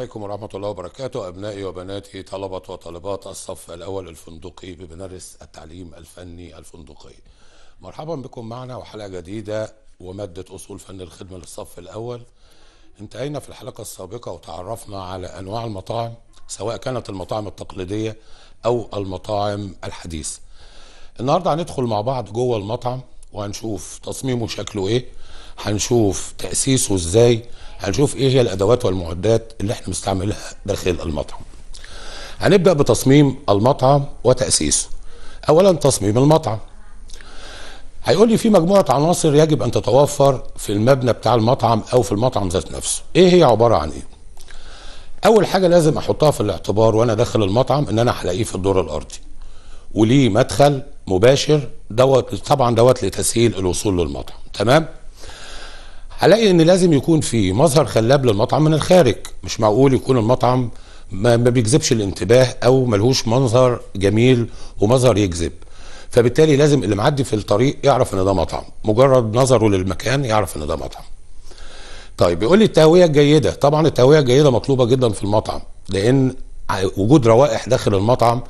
عليكم ورحمة الله وبركاته. أبنائي وبناتي طلبة وطالبات الصف الأول الفندقي بمدارس التعليم الفني الفندقي. مرحبا بكم معنا وحلقة جديدة ومادة أصول فن الخدمة للصف الأول. انتهينا في الحلقة السابقة وتعرفنا على أنواع المطاعم سواء كانت المطاعم التقليدية أو المطاعم الحديثة. النهاردة هندخل مع بعض جوه المطعم وهنشوف تصميمه شكله إيه هنشوف تأسيسه إزاي هنشوف إيه هي الادوات والمعدات اللي إحنا بنستعملها داخل المطعم. هنبدأ بتصميم المطعم وتأسيسه. اولا تصميم المطعم. هيقول لي في مجموعة عناصر يجب أن تتوفر في المبنى بتاع المطعم أو في المطعم ذات نفسه. إيه هي عبارة عن إيه؟ أول حاجة لازم أحطها في الاعتبار وأنا داخل المطعم إن أنا هلاقيه في الدور الأرضي. وليه مدخل مباشر دوت طبعا دوت لتسهيل الوصول للمطعم. تمام؟ هلاقي إن لازم يكون في مظهر خلاب للمطعم من الخارج. مش معقول يكون المطعم ما بيجذبش الانتباه أو ملهوش منظر جميل ومظهر يجذب. فبالتالي لازم اللي معدي في الطريق يعرف إن ده مطعم. مجرد نظره للمكان يعرف إن ده مطعم. طيب بيقول لي التهوية الجيدة. طبعا التهوية الجيدة مطلوبة جدا في المطعم لأن وجود روائح داخل المطعم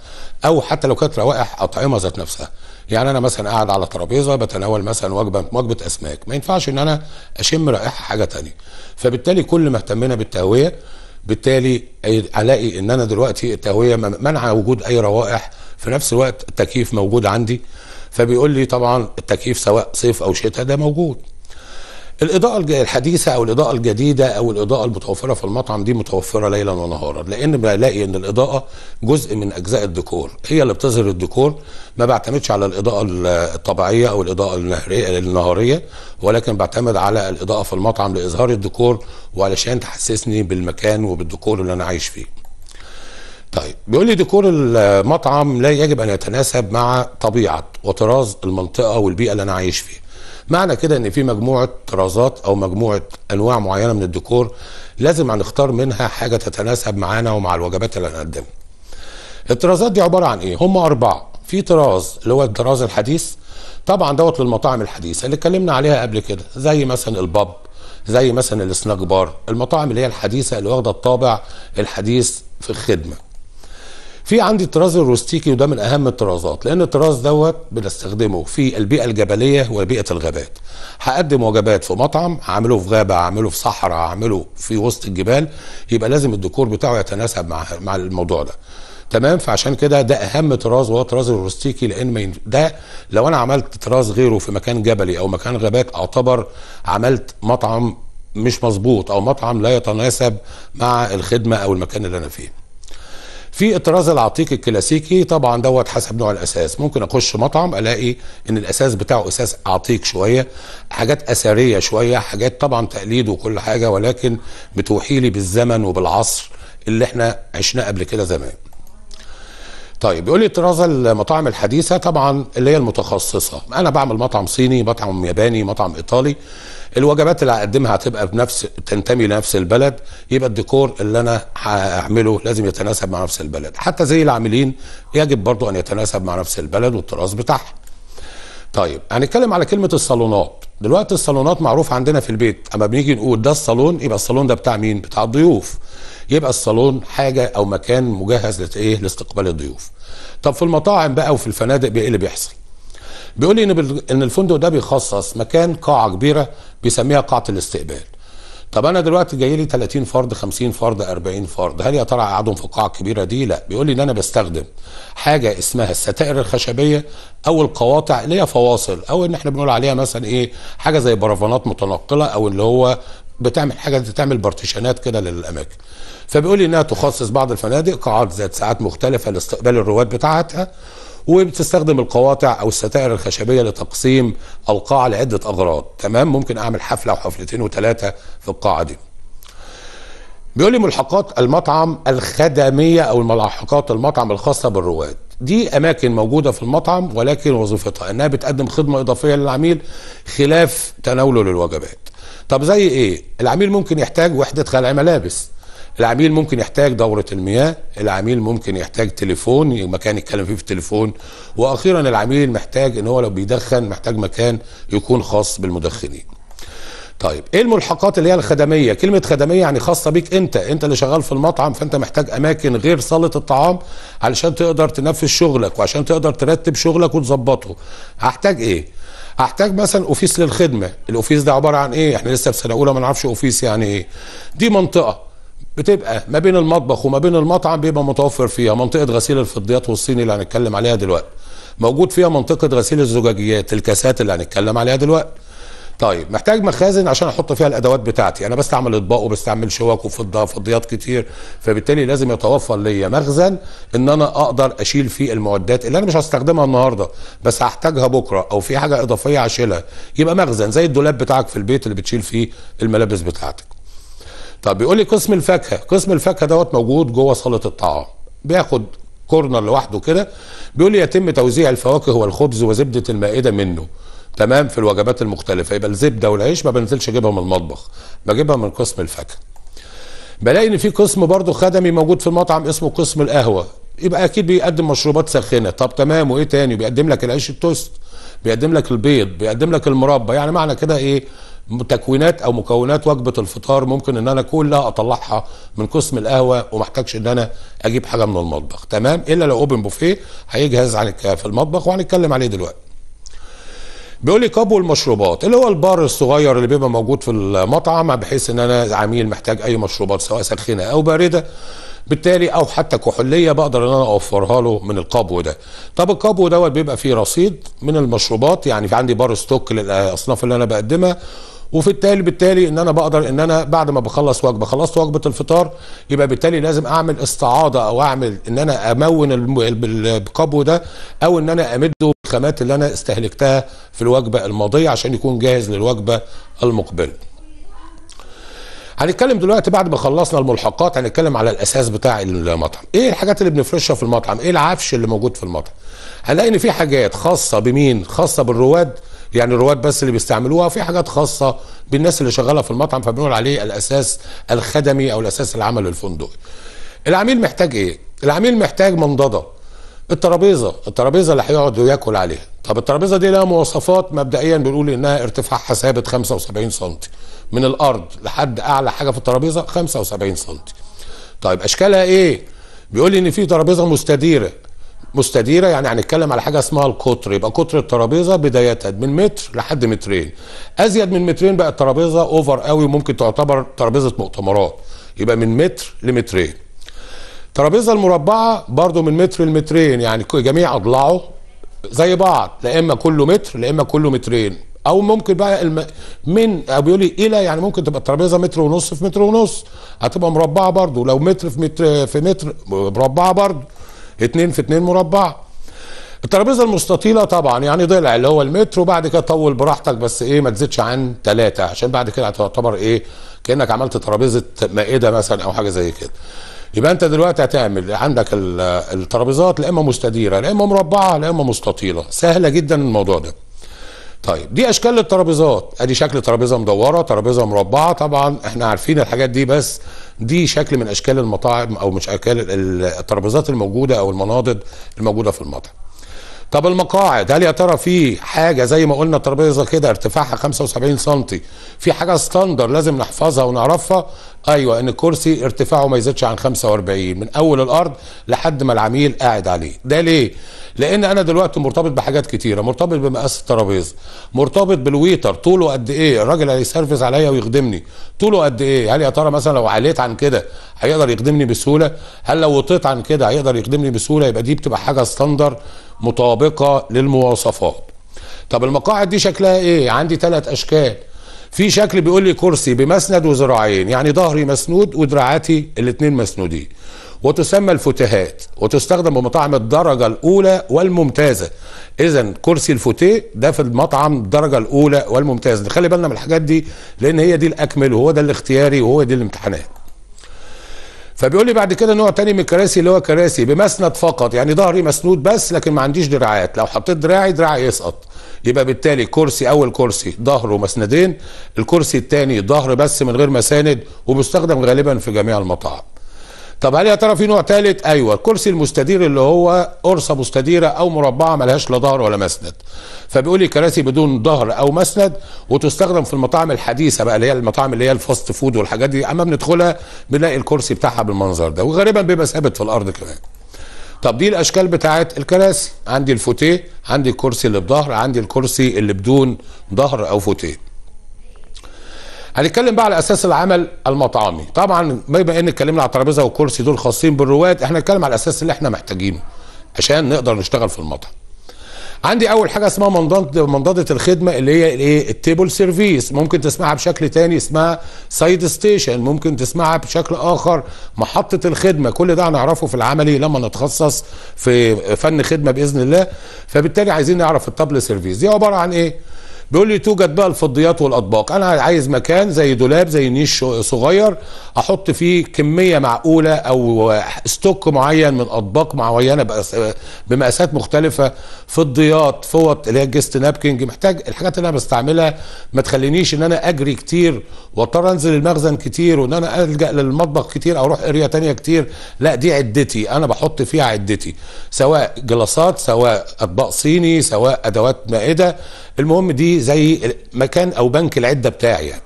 أو حتى لو كانت روائح أطعمة ذات نفسها. يعني أنا مثلا قاعد على ترابيزة بتناول مثلا وجبة وجبة أسماك. ما ينفعش إن أنا أشم رائحة حاجة تانية. فبالتالي كل ما اهتمينا بالتهوية بالتالي ألاقي إن أنا دلوقتي التهوية منع وجود أي روائح. في نفس الوقت التكييف موجود عندي. فبيقول لي طبعا التكييف سواء صيف أو شتاء ده موجود. الإضاءة الحديثة أو الإضاءة الجديدة أو الإضاءة المتوفرة في المطعم دي متوفرة ليلا ونهارا لأن بلاقي إن الإضاءة جزء من أجزاء الديكور هي اللي بتظهر الديكور ما بعتمدش على الإضاءة الطبيعية أو الإضاءة النهارية النهارية ولكن بعتمد على الإضاءة في المطعم لإظهار الديكور وعلشان تحسسني بالمكان وبالديكور اللي أنا عايش فيه. طيب بيقول لي ديكور المطعم لا يجب أن يتناسب مع طبيعة وطراز المنطقة والبيئة اللي أنا عايش فيها. معنى كده إن في مجموعة طرازات أو مجموعة أنواع معينة من الديكور لازم هنختار منها حاجة تتناسب معانا ومع الوجبات اللي هنقدمها. الطرازات دي عبارة عن إيه؟ هم أربعة، في طراز اللي هو الطراز الحديث طبعا دوت للمطاعم الحديثة اللي اتكلمنا عليها قبل كده زي مثلا الباب زي مثلا السناك بار، المطاعم اللي هي الحديثة اللي واخدة الطابع الحديث في الخدمة. في عندي الطراز الروستيكي وده من أهم الطرازات لأن الطراز دوت بنستخدمه في البيئة الجبلية وبيئة الغابات. هقدم وجبات في مطعم هعمله في غابة هعمله في صحراء هعمله في وسط الجبال يبقى لازم الديكور بتاعه يتناسب مع مع الموضوع ده. تمام؟ فعشان كده ده أهم طراز وهو الطراز الروستيكي لأن ده لو أنا عملت طراز غيره في مكان جبلي أو مكان غابات أعتبر عملت مطعم مش مظبوط أو مطعم لا يتناسب مع الخدمة أو المكان اللي أنا فيه. في الطراز العتيق الكلاسيكي طبعا دوت حسب نوع الأساس. ممكن أخش مطعم ألاقي إن الأساس بتاعه أساس عتيق شوية حاجات أثرية شوية حاجات طبعا تقليد وكل حاجة ولكن بتوحي لي بالزمن وبالعصر اللي إحنا عشناه قبل كده زمان. طيب بيقول لي طراز المطاعم الحديثة طبعا اللي هي المتخصصة. أنا بعمل مطعم صيني مطعم ياباني مطعم إيطالي. الوجبات اللي هقدمها هتبقى بنفس تنتمي لنفس البلد يبقى الديكور اللي أنا هعمله لازم يتناسب مع نفس البلد. حتى زي العاملين يجب برضو أن يتناسب مع نفس البلد والطراز بتاعها. طيب هنتكلم على كلمة الصالونات. دلوقتي الصالونات معروف عندنا في البيت. أما بنيجي نقول ده الصالون يبقى الصالون ده بتاع مين؟ بتاع الضيوف. يبقى الصالون حاجة أو مكان مجهز لايه لاستقبال الضيوف. طب في المطاعم بقى وفي الفنادق إيه اللي بيحصل؟ بيقول لي إن إن الفندق ده بيخصص مكان قاعة كبيرة بيسميها قاعة الاستقبال. طب أنا دلوقتي جاي لي 30 فرد 50 فرد 40 فرد هل يا ترى أقعدهم في القاعه الكبيره دي؟ لا. بيقول لي إن أنا بستخدم حاجة اسمها الستائر الخشبية أو القواطع اللي هي فواصل أو إن إحنا بنقول عليها مثلا إيه حاجة زي برفانات متنقلة أو اللي هو بتعمل حاجة بتعمل بارتيشنات كده للأماكن. فبيقول لي إنها تخصص بعض الفنادق قاعات ذات ساعات مختلفة لاستقبال الرواد بتاعتها. وبتستخدم القواطع أو الستائر الخشبية لتقسيم القاعة لعدة أغراض. تمام؟ ممكن أعمل حفلة وحفلتين وثلاثه في القاعة دي. بيقول لي ملحقات المطعم الخدمية أو ملحقات المطعم الخاصة بالرواد. دي أماكن موجودة في المطعم ولكن وظيفتها إنها بتقدم خدمة إضافية للعميل خلاف تناوله للوجبات. طب زي إيه؟ العميل ممكن يحتاج وحدة خلع ملابس. العميل ممكن يحتاج دورة المياه العميل ممكن يحتاج تليفون مكان يتكلم فيه في التليفون. وأخيرا العميل محتاج إن هو لو بيدخن محتاج مكان يكون خاص بالمدخنين. طيب إيه الملحقات اللي هي الخدمية؟ كلمة خدمية يعني خاصة بيك أنت أنت اللي شغال في المطعم فأنت محتاج أماكن غير صالة الطعام علشان تقدر تنفذ شغلك وعشان تقدر ترتب شغلك وتظبطه. هحتاج إيه؟ هحتاج مثلا office للخدمة. ال office ده عبارة عن إيه؟ إحنا لسه في سنة أولى ما نعرفش office يعني إيه. دي منطقة. بتبقى ما بين المطبخ وما بين المطعم بيبقى متوفر فيها منطقة غسيل الفضيات والصيني اللي هنتكلم عليها دلوقتي. موجود فيها منطقة غسيل الزجاجيات الكاسات اللي هنتكلم عليها دلوقتي. طيب محتاج مخازن عشان أحط فيها الأدوات بتاعتي. أنا بستعمل أطباق وبستعمل شوك وفضه فضيات كتير فبالتالي لازم يتوفر ليا مخزن إن أنا أقدر أشيل فيه المعدات اللي أنا مش هستخدمها النهارده بس هحتاجها بكرة أو في حاجة إضافية هشيلها. يبقى مخزن زي الدولاب بتاعك في البيت اللي بتشيل فيه الملابس بتاعتك. طب بيقول لي قسم الفاكهة قسم الفاكهة دوت موجود جوه صالة الطعام. بياخد كورنر لوحده كده بيقول لي يتم توزيع الفواكه والخبز وزبدة المائدة منه. تمام؟ في الوجبات المختلفة. يبقى الزبدة والعيش ما بنزلش اجيبها من المطبخ بجيبها من قسم الفاكهة. بلاقي إن في قسم برضه خدمي موجود في المطعم اسمه قسم القهوة. يبقى أكيد بيقدم مشروبات ساخنة. طب تمام وإيه تاني؟ بيقدم لك العيش التوست بيقدم لك البيض بيقدم لك المربى. يعني معنى كده إيه؟ تكوينات أو مكونات وجبة الفطار ممكن إن أنا كلها أطلعها من قسم القهوة ومحتاجش إن أنا أجيب حاجة من المطبخ. تمام؟ إلا لو open buffet هيجهز في المطبخ وهنتكلم عليه دلوقتي. بيقول لي قبو المشروبات اللي هو البار الصغير اللي بيبقى موجود في المطعم بحيث إن أنا عميل محتاج أي مشروبات سواء ساخنه أو باردة. بالتالي أو حتى كحولية بقدر إن أنا أوفرها له من القبو ده. طب القبو دوت بيبقى فيه رصيد من المشروبات يعني في عندي bar stock للاصناف اللي أنا بقدمها وفي التالي بالتالي إن أنا بقدر إن أنا بعد ما بخلص وجبة خلصت وجبة الفطار يبقى بالتالي لازم أعمل استعاضة أو أعمل إن أنا أمون القبو ده أو إن أنا أمده بالخامات اللي أنا استهلكتها في الوجبة الماضية عشان يكون جاهز للوجبة المقبلة. هنتكلم دلوقتي بعد ما خلصنا الملحقات هنتكلم على الأساس بتاع المطعم. إيه الحاجات اللي بنفرشها في المطعم؟ إيه العفش اللي موجود في المطعم؟ هنلاقي إن في حاجات خاصة بمين؟ خاصة بالرواد يعني الرواد بس اللي بيستعملوها. في حاجات خاصة بالناس اللي شغالة في المطعم فبنقول عليه الأساس الخدمي أو الأساس العمل الفندقي. العميل محتاج إيه؟ العميل محتاج منضدة. الترابيزة الترابيزة اللي هيقعد وياكل عليها. طب الترابيزة دي لها مواصفات مبدئيا بنقول إنها ارتفاعها ثابت 75 سم من الأرض لحد أعلى حاجة في الترابيزة 75 سم طيب أشكالها إيه؟ بيقول لي إن في ترابيزة مستديرة. مستديرة يعني هنتكلم على حاجة اسمها القطر. يبقى قطر الترابيزة بدايه من متر لحد مترين. أزيد من مترين بقى الترابيزة اوفر قوي ممكن تعتبر ترابيزة مؤتمرات. يبقى من متر لمترين. الترابيزه المربعة برضو من متر لمترين يعني جميع أضلاعه زي بعض لا إما كله متر لا إما كله مترين. أو ممكن بقى الم... من أو بيقول إلى يعني ممكن تبقى الترابيزة متر ونص في متر ونص. هتبقى مربعة برضو. لو متر في متر في متر مربعة برضو. اتنين في اتنين مربع. الترابيزة المستطيلة طبعا يعني ضلع اللي هو المتر وبعد كده طول براحتك بس إيه ما تزيدش عن ثلاثة عشان بعد كده هتعتبر إيه كأنك عملت ترابيزة مائدة مثلا أو حاجة زي كده. يبقى أنت دلوقتي هتعمل عندك الترابيزات لا إما مستديرة لا إما مربعة لا إما مستطيلة. سهلة جدا الموضوع ده. طيب دي أشكال الترابيزات. أدي شكل ترابيزة مدورة ترابيزة مربعة طبعا إحنا عارفين الحاجات دي بس دي شكل من أشكال المطاعم أو مش أشكال الترابيزات الموجودة أو المناضد الموجودة في المطعم. طب المقاعد هل يا ترى في حاجة زي ما قلنا الترابيزة كده ارتفاعها 75 سم في حاجة standard لازم نحفظها ونعرفها؟ أيوه إن الكرسي ارتفاعه ما يزيدش عن 45 من أول الأرض لحد ما العميل قاعد عليه. ده ليه؟ لأن أنا دلوقتي مرتبط بحاجات كتيرة. مرتبط بمقاس الترابيزه مرتبط بال waiter. طوله قد إيه؟ الراجل هي serve عليا ويخدمني. طوله قد إيه؟ هل يا ترى مثلا لو عليت عن كده هيقدر يخدمني بسهولة؟ هل لو وطيت عن كده هيقدر يخدمني بسهولة؟ يبقى دي بتبقى حاجة standard مطابقة للمواصفات. طب المقاعد دي شكلها إيه؟ عندي ثلاث أشكال. في شكل بيقول لي كرسي بمسند وذراعين يعني ظهري مسنود ودراعاتي الاثنين مسنودين. وتسمى الفوتيهات وتستخدم بمطاعم الدرجة الأولى والممتازة. إذا كرسي الفوتيه ده في المطعم الدرجة الأولى والممتازة. نخلي بالنا من الحاجات دي لأن هي دي الأكمل وهو ده الاختياري وهو دي الامتحانات. فبيقول لي بعد كده نوع تاني من الكراسي اللي هو كراسي بمسند فقط يعني ظهري مسنود بس لكن ما عنديش دراعات. لو حطيت دراعي دراعي يسقط. يبقى بالتالي كرسي أول كرسي ظهره مسندين الكرسي الثاني ظهر بس من غير مساند وبيستخدم غالبا في جميع المطاعم. طب هل يا ترى في نوع ثالث أيوه الكرسي المستدير اللي هو قرصة مستديرة أو مربعة ملهاش لا ظهر ولا مسند. فبيقول لي كراسي بدون ظهر أو مسند وتستخدم في المطاعم الحديثة بقى اللي هي المطاعم اللي هي ال fast food والحاجات دي. أما بندخلها بنلاقي الكرسي بتاعها بالمنظر ده وغالبا بيبقى ثابت في الأرض كمان. طب دي الأشكال بتاعت الكراسي. عندي الفوتيه عندي الكرسي اللي بظهر عندي الكرسي اللي بدون ظهر أو فوتيه. هنتكلم بقى على أثاث العمل المطعمي. طبعا بما إن اتكلمنا على الترابيزة والكرسي دول خاصين بالرواد إحنا هنتكلم على الاثاث اللي إحنا محتاجينه عشان نقدر نشتغل في المطعم. عندي أول حاجة اسمها منضده منضدة الخدمة اللي هي الايه ال table service. ممكن تسمعها بشكل تاني اسمها side station. ممكن تسمعها بشكل آخر محطة الخدمة. كل ده هنعرفه في العملي لما نتخصص في فن خدمة بإذن الله. فبالتالي عايزين نعرف ال table service. دي عبارة عن إيه؟ بيقول لي توجد بقى الفضيات والأطباق. أنا عايز مكان زي دولاب زي نيش صغير أحط فيه كمية معقولة أو stock معين من أطباق معينة بمقاسات مختلفة. فضيات فوط اللي هي ال guest napkin محتاج الحاجات اللي أنا بستعملها. ما تخلينيش إن أنا أجري كتير واضطر أنزل المخزن كتير وإن أنا ألجأ للمطبخ كتير أو أروح area تانية كتير. لا دي عدتي. أنا بحط فيها عدتي سواء glass ات سواء أطباق صيني سواء أدوات مائدة. المهم دي زي مكان أو بنك العدة بتاعي يعني.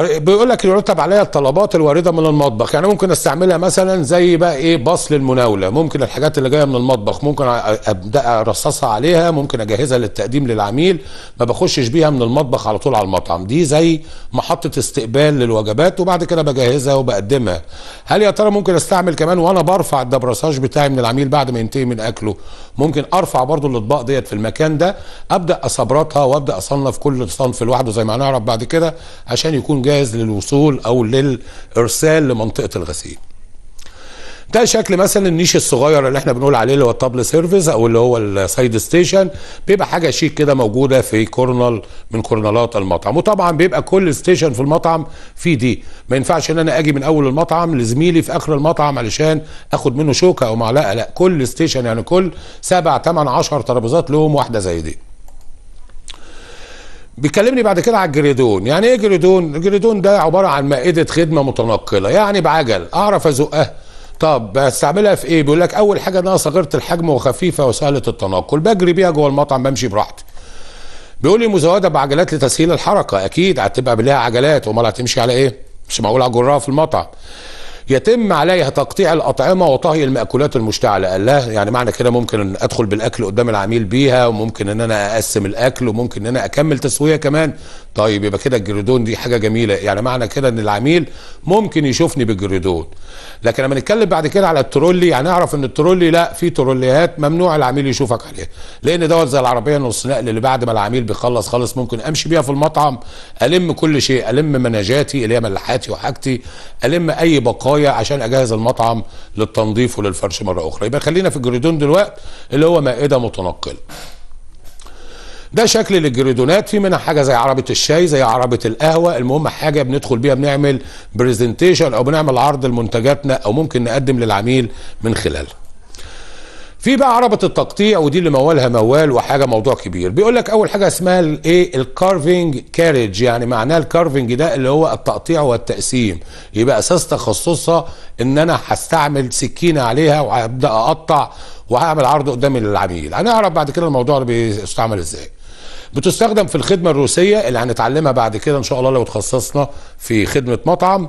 بيقول لك يرتب عليها الطلبات الواردة من المطبخ. يعني ممكن أستعملها مثلا زي بقى إيه باص للمناولة. ممكن الحاجات اللي جاية من المطبخ ممكن أبدأ أرصصها عليها ممكن أجهزها للتقديم للعميل. ما بخشش بيها من المطبخ على طول على المطعم. دي زي محطة استقبال للوجبات وبعد كده بجهزها وبقدمها. هل يا ترى ممكن أستعمل كمان وأنا برفع الدبرساج بتاعي من العميل بعد ما ينتهي من أكله؟ ممكن أرفع برضو الأطباق ديت في المكان ده. أبدأ separate ها وأبدأ أصنف كل صنف لوحده زي ما هنعرف بعد كده عشان يكون جاهز للوصول أو للإرسال لمنطقة الغسيل. ده شكل مثلا النيش الصغير اللي إحنا بنقول عليه اللي هو ال table service أو اللي هو ال side station بيبقى حاجة شيك كده موجودة في corner من corner ات المطعم. وطبعا بيبقى كل station في المطعم فيه دي. ما ينفعش إن أنا أجي من أول المطعم لزميلي في آخر المطعم علشان أخد منه شوكة أو معلقة. لا كل station يعني كل سبع ثمان 10 ترابيزات لهم واحدة زي دي. بيكلمني بعد كده على الجريدون. يعني إيه جريدون؟ الجريدون ده عبارة عن مائدة خدمة متنقلة. يعني بعجل أعرف أزقها. طب بستعملها في إيه؟ بيقول لك أول حاجة انها صغيره الحجم وخفيفة وسهلة التنقل. بجري بيها جوه المطعم بمشي براحتي. بيقول لي مزودة بعجلات لتسهيل الحركة. أكيد هتبقى لها عجلات امال هتمشي على إيه؟ مش معقول اجرها في المطعم. يتم عليها تقطيع الأطعمة وطهي المأكولات المشتعلة. قال لا يعني معنى كده ممكن إن أدخل بالأكل قدام العميل بيها وممكن إن أنا أقسم الأكل وممكن إن أنا أكمل تسوية كمان. طيب يبقى كده ال guéridon دي حاجة جميلة. يعني معنى كده إن العميل ممكن يشوفني بال guéridon. لكن لما نتكلم بعد كده على الترولي هنعرف إن الترولي لا في تروليات ممنوع العميل يشوفك عليها. لأن دوت زي العربية نص نقل اللي بعد ما العميل بيخلص خالص ممكن أمشي بيها في المطعم ألم كل شيء ألم مناجاتي اللي هي ملحاتي وحاجتي ألم أي بقايا عشان أجهز المطعم للتنظيف وللفرش مرة أخرى. يبقى خلينا في ال guéridon دلوقتي اللي هو مائدة متنقلة. ده شكل للجريدونات. في منها حاجة زي عربة الشاي زي عربة القهوة. المهم حاجة بندخل بيها بنعمل presentation أو بنعمل عرض لمنتجاتنا أو ممكن نقدم للعميل من خلالها في بقى عربة التقطيع ودي اللي موالها موال وحاجة موضوع كبير. بيقول لك أول حاجة اسمها الايه ال carving carriage يعني معناه ال carving ده اللي هو التقطيع والتقسيم. يبقى أساس تخصصها إن أنا هستعمل سكينة عليها وهبدأ أقطع وهعمل عرض قدامي للعميل. هنعرف بعد كده الموضوع بيستعمل إزاي. بتستخدم في الخدمة الروسية اللي هنتعلمها بعد كده إن شاء الله لو تخصصنا في خدمة مطعم.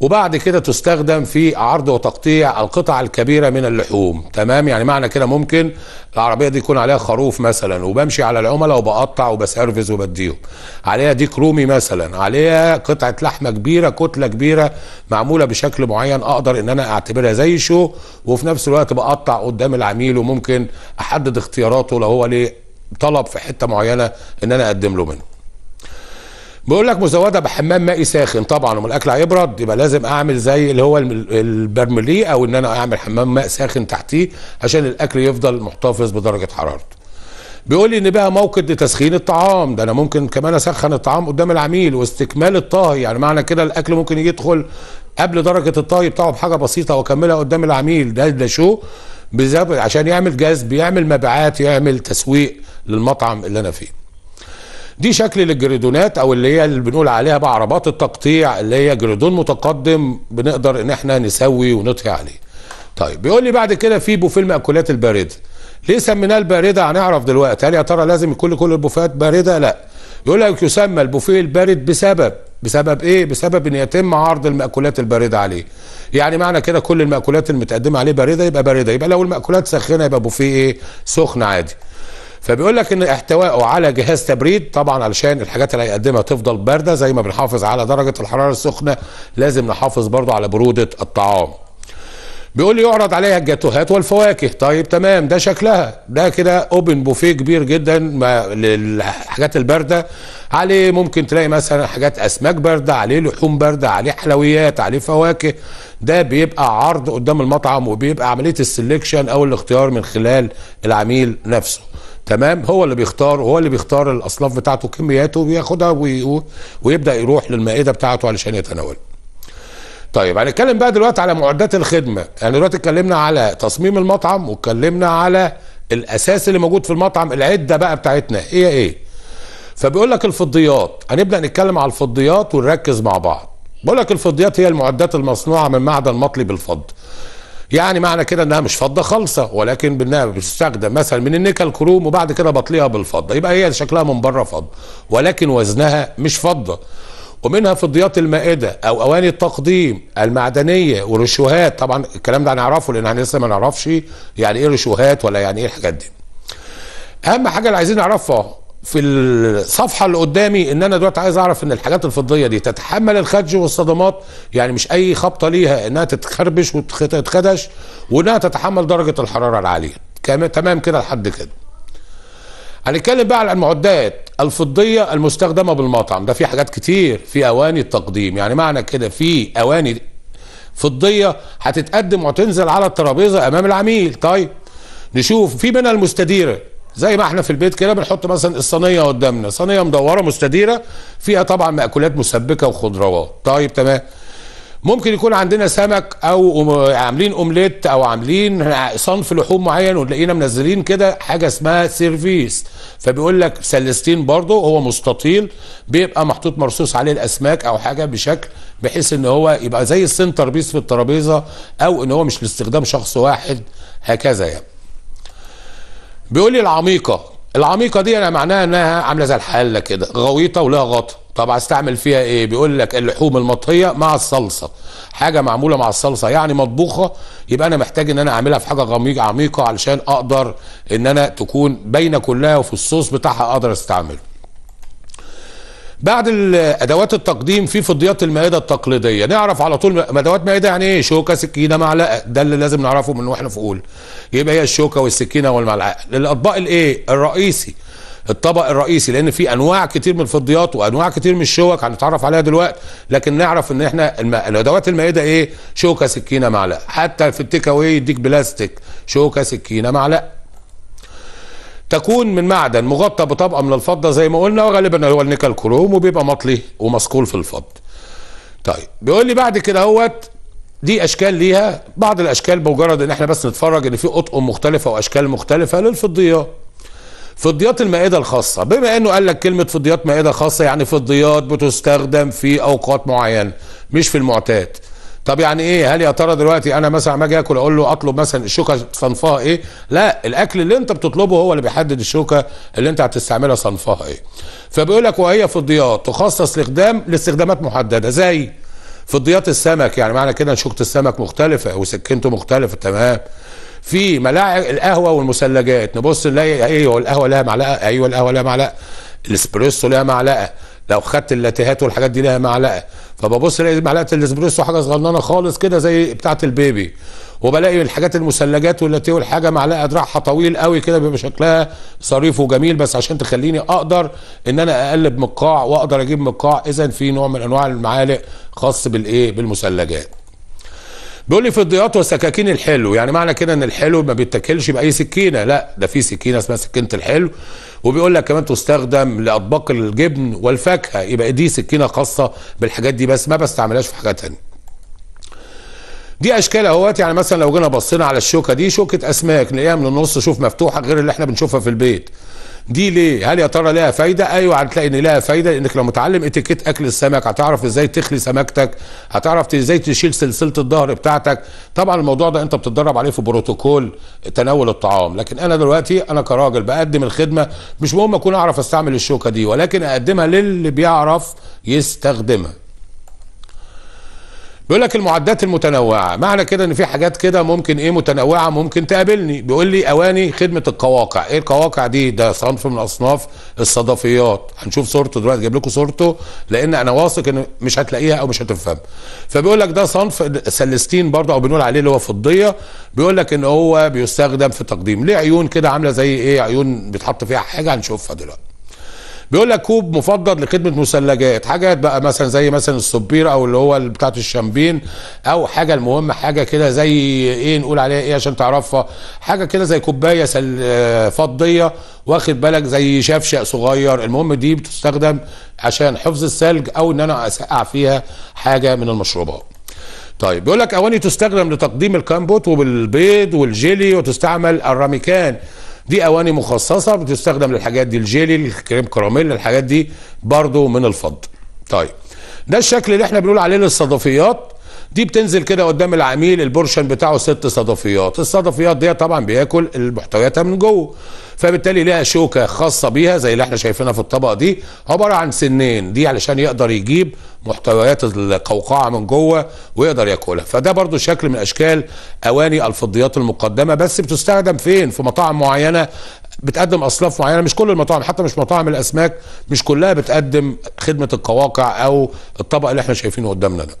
وبعد كده تستخدم في عرض وتقطيع القطع الكبيرة من اللحوم. تمام؟ يعني معنى كده ممكن العربية دي يكون عليها خروف مثلا وبمشي على العملاء وبقطع وبسرفز وبديهم. عليها ديك رومي مثلا عليها قطعة لحمة كبيرة كتلة كبيرة معمولة بشكل معين أقدر إن أنا أعتبرها زي شو. وفي نفس الوقت بقطع قدام العميل وممكن أحدد اختياراته لو هو ليه طلب في حتة معينة إن أنا أقدم له منه. بيقول لك مزودة بحمام مائي ساخن طبعا وما الأكل هيبرد يبقى لازم أعمل زي اللي هو البرميليه أو إن أنا أعمل حمام ماء ساخن تحتيه عشان الأكل يفضل محتفظ بدرجة حرارته. بيقول لي إن بقى موقد لتسخين الطعام ده أنا ممكن كمان أسخن الطعام قدام العميل واستكمال الطهي يعني معنى كده الأكل ممكن يدخل قبل درجة الطهي بتاعه بحاجة بسيطة وأكملها قدام العميل. ده ده شو؟ عشان يعمل جذب يعمل مبيعات يعمل تسويق. للمطعم اللي أنا فيه. دي شكل للجريدونات أو اللي هي اللي بنقول عليها بقى عربات التقطيع اللي هي جريدون متقدم بنقدر إن إحنا نسوي ونطهي عليه. طيب بيقول لي بعد كده في بوفيه المأكولات الباردة. ليه سميناه الباردة؟ هنعرف دلوقتي. هل يا ترى لازم يكون كل البوفيهات باردة؟ لا. يقول لك يسمى البوفيه البارد بسبب. بسبب إيه؟ بسبب إن يتم عرض المأكولات الباردة عليه. يعني معنى كده كل المأكولات المتقدمة عليه باردة يبقى باردة. يبقى لو المأكولات سخنه يبقى بوفيه إيه؟ سخن عادي. فبيقول لك إن احتوائه على جهاز تبريد طبعا علشان الحاجات اللي هيقدمها تفضل باردة زي ما بنحافظ على درجة الحرارة السخنة لازم نحافظ برضو على برودة الطعام. بيقول لي يعرض عليها الجاتوهات والفواكه. طيب تمام ده شكلها. ده كده open buffet كبير جدا للحاجات الباردة. عليه ممكن تلاقي مثلا حاجات أسماك باردة عليه لحوم باردة عليه حلويات عليه فواكه. ده بيبقى عرض قدام المطعم وبيبقى عملية ال selection أو الاختيار من خلال العميل نفسه. تمام؟ هو اللي بيختار هو اللي بيختار الأصناف بتاعته كمياته وياخدها وي... ويبدأ يروح للمائدة بتاعته علشان يتناول طيب هنتكلم بقى دلوقتي على معدات الخدمة. يعني دلوقتي اتكلمنا على تصميم المطعم واتكلمنا على الأساس اللي موجود في المطعم العدة بقى بتاعتنا. هي إيه؟ فبيقول لك الفضيات. هنبدأ نتكلم على الفضيات ونركز مع بعض. بقول لك الفضيات هي المعدات المصنوعة من معدن مطلي بالفضه يعني معنى كده إنها مش فضة خالصة ولكن انها بتستخدم مثلا من النيكل كروم وبعد كده بطليها بالفضة. يبقى هي شكلها من بره فضة ولكن وزنها مش فضة. ومنها فضيات المائدة أو أواني التقديم المعدنية والرشوهات طبعا الكلام ده هنعرفه لأن إحنا لسه ما نعرفش يعني إيه رشوهات ولا يعني إيه الحاجات دي. أهم حاجة اللي عايزين نعرفها في الصفحة اللي قدامي إن أنا دلوقتي عايز أعرف إن الحاجات الفضية دي تتحمل الخدش والصدمات يعني مش أي خبطة ليها إنها تتخربش وتتخدش وإنها تتحمل درجة الحرارة العالية. تمام كده لحد كده. هنتكلم بقى على المعدات الفضية المستخدمة بالمطعم. ده في حاجات كتير في أواني التقديم. يعني معنى كده في أواني فضية هتتقدم وتنزل على الترابيزة أمام العميل. طيب نشوف في منها المستديرة. زي ما إحنا في البيت كده بنحط مثلا الصينية قدامنا. صينية مدورة مستديرة فيها طبعا مأكولات مسبكة وخضروات. طيب تمام. ممكن يكون عندنا سمك أو عاملين أومليت أو عاملين صنف لحوم معين ونلاقينا منزلين كده حاجة اسمها سيرفيس. فبيقول لك سلستين برضه هو مستطيل بيبقى محطوط مرصوص عليه الأسماك أو حاجة بشكل بحيث إن هو يبقى زي ال centerpiece في الترابيزة أو إن هو مش لاستخدام شخص واحد هكذا يعني. بيقول لي العميقة. العميقة دي أنا معناها إنها عاملة زي الحله كده غويطة ولها غطا. طب أستعمل فيها إيه؟ بيقول لك اللحوم المطهية مع الصلصة. حاجة معمولة مع الصلصة يعني مطبوخة. يبقى أنا محتاج إن أنا أعملها في حاجة عميقة علشان أقدر إن أنا تكون باينة كلها وفي الصوص بتاعها أقدر أستعمله. بعد ادوات التقديم في فضيات المائدة التقليدية. نعرف على طول أدوات مائدة يعني إيه؟ شوكة سكينة معلقة. ده اللي لازم نعرفه من وإحنا في اول يبقى هي الشوكة والسكينة والمعلقة. الاطباق الإيه؟ الرئيسي. الطبق الرئيسي لأن في أنواع كتير من الفضيات وأنواع كتير من الشوك هنتعرف عليها دلوقتي. لكن نعرف إن إحنا الم... الأدوات المائدة إيه؟ شوكة سكينة معلقة. حتى في التيك أواي يديك بلاستيك. شوكة سكينة معلقة. تكون من معدن مغطى بطبقة من الفضة زي ما قلنا وغالبا هو النيكل كروم وبيبقى مطلي ومصقول في الفضه طيب بيقول لي بعد كده اهوت دي أشكال ليها. بعض الأشكال بمجرد إن إحنا بس نتفرج إن في أطقم مختلفة وأشكال مختلفة للفضيات فضيات المائدة الخاصة بما إنه قال لك كلمة فضيات مائدة خاصة يعني فضيات بتستخدم في أوقات معينة مش في المعتاد. طب يعني إيه؟ هل يا ترى دلوقتي أنا مثلا ما أجي آكل أقول له أطلب مثلا الشوكة صنفها إيه؟ لا الأكل اللي أنت بتطلبه هو اللي بيحدد الشوكة اللي أنت هتستعملها صنفها إيه. فبيقول لك وهي فضيات تخصص لاستخدام لاستخدامات محددة. زي فضيات السمك يعني معنى كده شوكة السمك مختلفة وسكينته مختلفة تمام. في ملاعق القهوة والمثلجات نبص نلاقي أيوه القهوة لها معلقة أيوه القهوة لها معلقة. الإسبريسو لها معلقة. لو خدت اللاتيهات والحاجات دي لها معلقة. فببص الاقي معلقة الإسبريسو حاجة صغننة خالص كده زي بتاعة البيبي. وبلاقي الحاجات المثلجات واللاتيه والحاجة معلقة دراعها طويل قوي كده بيبقى شكلها ظريف وجميل بس عشان تخليني أقدر إن أنا أقلب مقاع وأقدر أجيب مقاع اذا في نوع من أنواع المعالق خاص بالإيه؟ بالمثلجات. بيقول لي في الضياط والسكاكين الحلو. يعني معنى كده إن الحلو ما بيتاكلش بأي سكينة. لا ده في سكينة اسمها سكينة الحلو. وبيقول لك كمان تستخدم لأطباق الجبن والفاكهة. يبقى دي سكينة خاصة بالحاجات دي بس ما بستعملهاش في حاجات ثانية دي أشكال أهوت. يعني مثلا لو جينا بصينا على الشوكة دي شوكة أسماك نلاقيها من النص شوف مفتوحة غير اللي إحنا بنشوفها في البيت. دي ليه؟ هل يا ترى لها فايدة؟ أيوه هتلاقي إن لها فايدة لانك لو متعلم إتيكيت أكل السمك هتعرف إزاي تخلي سمكتك هتعرف إزاي تشيل سلسلة الظهر بتاعتك. طبعا الموضوع ده أنت بتتدرب عليه في بروتوكول تناول الطعام. لكن أنا دلوقتي أنا كراجل بقدم الخدمة مش مهم أكون أعرف أستعمل الشوكة دي ولكن أقدمها للي بيعرف يستخدمها. بيقول لك المعدات المتنوعة. معنى كده إن في حاجات كده ممكن إيه متنوعة ممكن تقابلني. بيقول لي أواني خدمة القواقع. إيه القواقع دي؟ ده صنف من اصناف الصدفيات. هنشوف صورته دلوقتي. جايب لكم صورته. لأن أنا واثق إن مش هتلاقيها أو مش هتفهم. فبيقول لك ده صنف سلستين برضه أو بنقول عليه اللي هو فضية. بيقول لك إن هو بيستخدم في تقديم. ليه عيون كده عاملة زي إيه؟ عيون بيتحط فيها حاجة. هنشوفها دلوقتي. بيقول لك كوب مفضل لخدمة مثلجات حاجات بقى مثلا زي مثلا السبير أو اللي هو بتاعة الشامبين أو حاجة المهم حاجة كده زي إيه نقول عليها إيه عشان تعرفها حاجة كده زي كوباية سل... فضية واخد بالك؟ زي شفشق صغير. المهم دي بتستخدم عشان حفظ الثلج أو إن أنا أسقع فيها حاجة من المشروبات. طيب بيقول لك أواني تستخدم لتقديم الكامبوت وبالبيض والجيلي وتستعمل ال ramekin. دي أواني مخصصة بتستخدم للحاجات دي الجيلي الكريم كراميل الحاجات دي برضو من الفضة. طيب ده الشكل اللي إحنا بنقول عليه للصدفيات. دي بتنزل كده قدام العميل ال portion بتاعه ست صدفيات. الصدفيات دي طبعا بياكل محتوياتها من جوه فبالتالي لها شوكة خاصة بيها زي اللي إحنا شايفينها في الطبق دي. عبارة عن سنين دي علشان يقدر يجيب محتويات القوقعة من جوه ويقدر ياكلها. فده برضو شكل من أشكال أواني الفضيات المقدمة بس بتستخدم فين؟ في مطاعم معينة بتقدم أصناف معينة. مش كل المطاعم حتى مش مطاعم الأسماك مش كلها بتقدم خدمة القواقع أو الطبق اللي إحنا شايفينه قدامنا ده.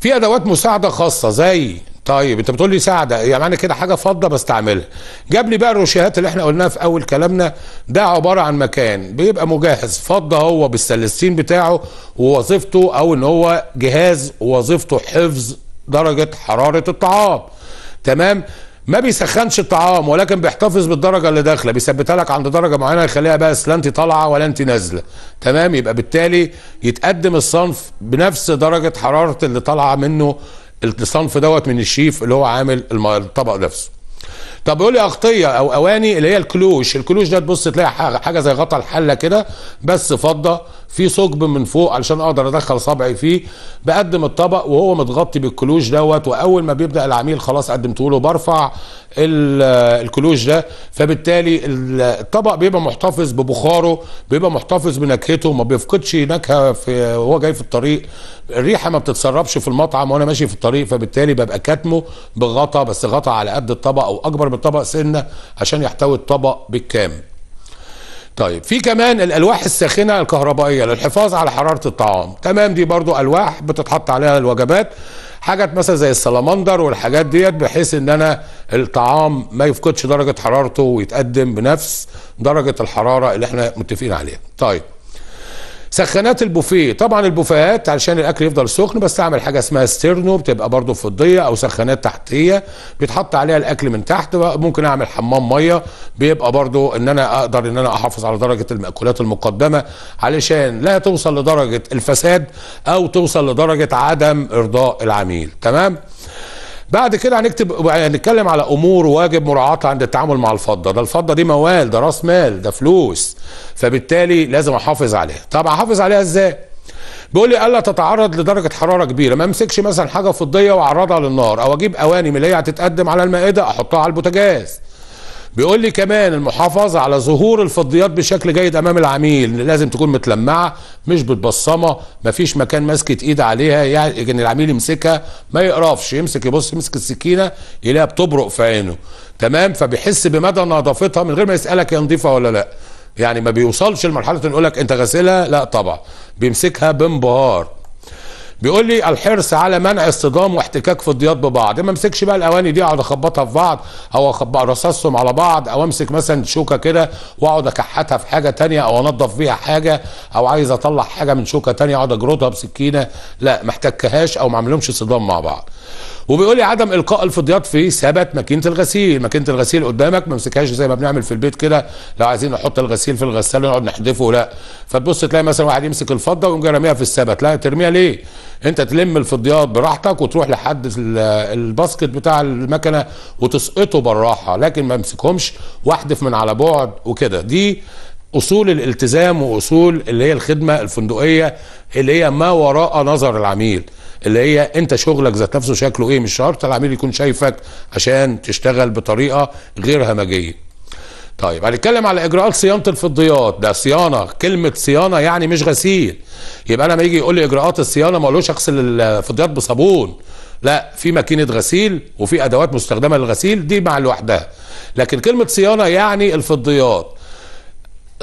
في أدوات مساعدة خاصة زي طيب أنت بتقول لي ساعدة يعني معنى كده حاجة فضه بستعملها. جاب لي بقى الروشيهات اللي إحنا قلناها في أول كلامنا. ده عبارة عن مكان بيبقى مجهز فضة هو بالسلستين بتاعه ووظيفته أو إن هو جهاز وظيفته حفظ درجة حرارة الطعام. تمام؟ ما بيسخنش الطعام ولكن بيحتفظ بالدرجة اللي داخلة بيثبتها لك عند درجة معينة يخليها بس لا انت طالعة ولا انت نازلة. تمام؟ يبقى بالتالي يتقدم الصنف بنفس درجة حرارة اللي طالعة منه الصنف دوت من الشيف اللي هو عامل الطبق نفسه. طب يقول لي أغطية أو أواني اللي هي الكلوش. الكلوش ده تبص تلاقي حاجة زي غطا الحلة كده بس فضة في ثقب من فوق علشان أقدر ادخل صبعي فيه بقدم الطبق وهو متغطي بالكلوش دوت واول ما بيبدأ العميل خلاص قدمته له برفع الكلوش ده فبالتالي الطبق بيبقى محتفظ ببخاره بيبقى محتفظ بنكهته ما بيفقدش نكهة في وهو جاي في الطريق. الريحة ما بتتسربش في المطعم وأنا ماشي في الطريق فبالتالي ببقى كاتمه بغطا بس غطا على قد الطبق أو أكبر من الطبق سنة عشان يحتوي الطبق بالكامل. طيب في كمان الألواح الساخنة الكهربائية للحفاظ على حرارة الطعام. تمام دي برضو ألواح بتتحط عليها الوجبات. حاجات مثلا زي السلمندر والحاجات ديت بحيث إن أنا الطعام ما يفقدش درجة حرارته ويتقدم بنفس درجة الحرارة اللي إحنا متفقين عليها. طيب سخانات البوفيه. طبعا البوفيهات علشان الأكل يفضل سخن بستعمل حاجة اسمها ستيرنو بتبقى برضو فضية أو سخانات تحتية. بيتحط عليها الأكل من تحت ممكن أعمل حمام مية. بيبقى برضو إن أنا أقدر إن أنا أحافظ على درجة المأكولات المقدمة علشان لا توصل لدرجة الفساد أو توصل لدرجة عدم إرضاء العميل. تمام؟ بعد كده هنكتب هنتكلم على أمور واجب مراعاتها عند التعامل مع الفضة. ده الفضة دي موال ده راس مال ده فلوس. فبالتالي لازم أحافظ عليها. طب أحافظ عليها إزاي؟ بيقول لي ألا تتعرض لدرجة حرارة كبيرة. ما أمسكش مثلا حاجة فضية وأعرضها للنار أو أجيب أواني من اللي هي هتتقدم على المائدة أحطها على البوتاجاز. بيقول لي كمان المحافظة على ظهور الفضيات بشكل جيد أمام العميل. لازم تكون متلمعة مش بتبصمة مفيش مكان ماسكة إيد عليها يعني إن العميل يمسكها ما يقرفش يمسك يبص يمسك السكينة يلاقيها بتبرق في عينه. تمام؟ فبيحس بمدى نظافتها من غير ما يسألك هي نظيفة ولا لأ. يعني ما بيوصلش لمرحلة إن يقول لك أنت غسلها لأ طبعا. بيمسكها بانبهار. بيقول لي الحرص على منع اصطدام واحتكاك فضيات ببعض. ما امسكش بقى الاواني دي اقعد اخبطها في بعض أو اخبط رصاصهم على بعض أو امسك مثلا شوكة كده واقعد اكحتها في حاجة تانية أو انضف بيها حاجة أو عايز اطلع حاجة من شوكة تانية اقعد اجردها بسكينه لا ما احتكهاش أو ما اعملهمش صدام مع بعض. وبيقول لي عدم إلقاء الفضيات في ثبت ماكينة الغسيل. ماكينة الغسيل قدامك ما امسكهاش زي ما بنعمل في البيت كده. لو عايزين نحط الغسيل في الغسالة نقعد نحدفه لا فتبص تلاقي مثلا واحد يمسك الفضة ويقوم راميها في الثبت لا ترميها ليه؟ انت تلم الفضيات براحتك وتروح لحد ال- الباسكت بتاع المكنة وتسقطه بالراحة. لكن ما امسكهمش واحدف من على بعد وكده. دي أصول الالتزام وأصول اللي هي الخدمة الفندقية اللي هي ما وراء نظر العميل. اللي هي انت شغلك ذات نفسه شكله إيه؟ مش شرط العميل يكون شايفك عشان تشتغل بطريقة غير همجيه طيب هنتكلم على إجراءات صيانة الفضيات. ده صيانة كلمة صيانة يعني مش غسيل. يبقى أنا لما يجي يقول لي إجراءات الصيانة ما أقولوش أغسل الفضيات بصابون. لا في ماكينة غسيل وفي أدوات مستخدمة للغسيل دي مع لوحدها. لكن كلمة صيانة يعني الفضيات.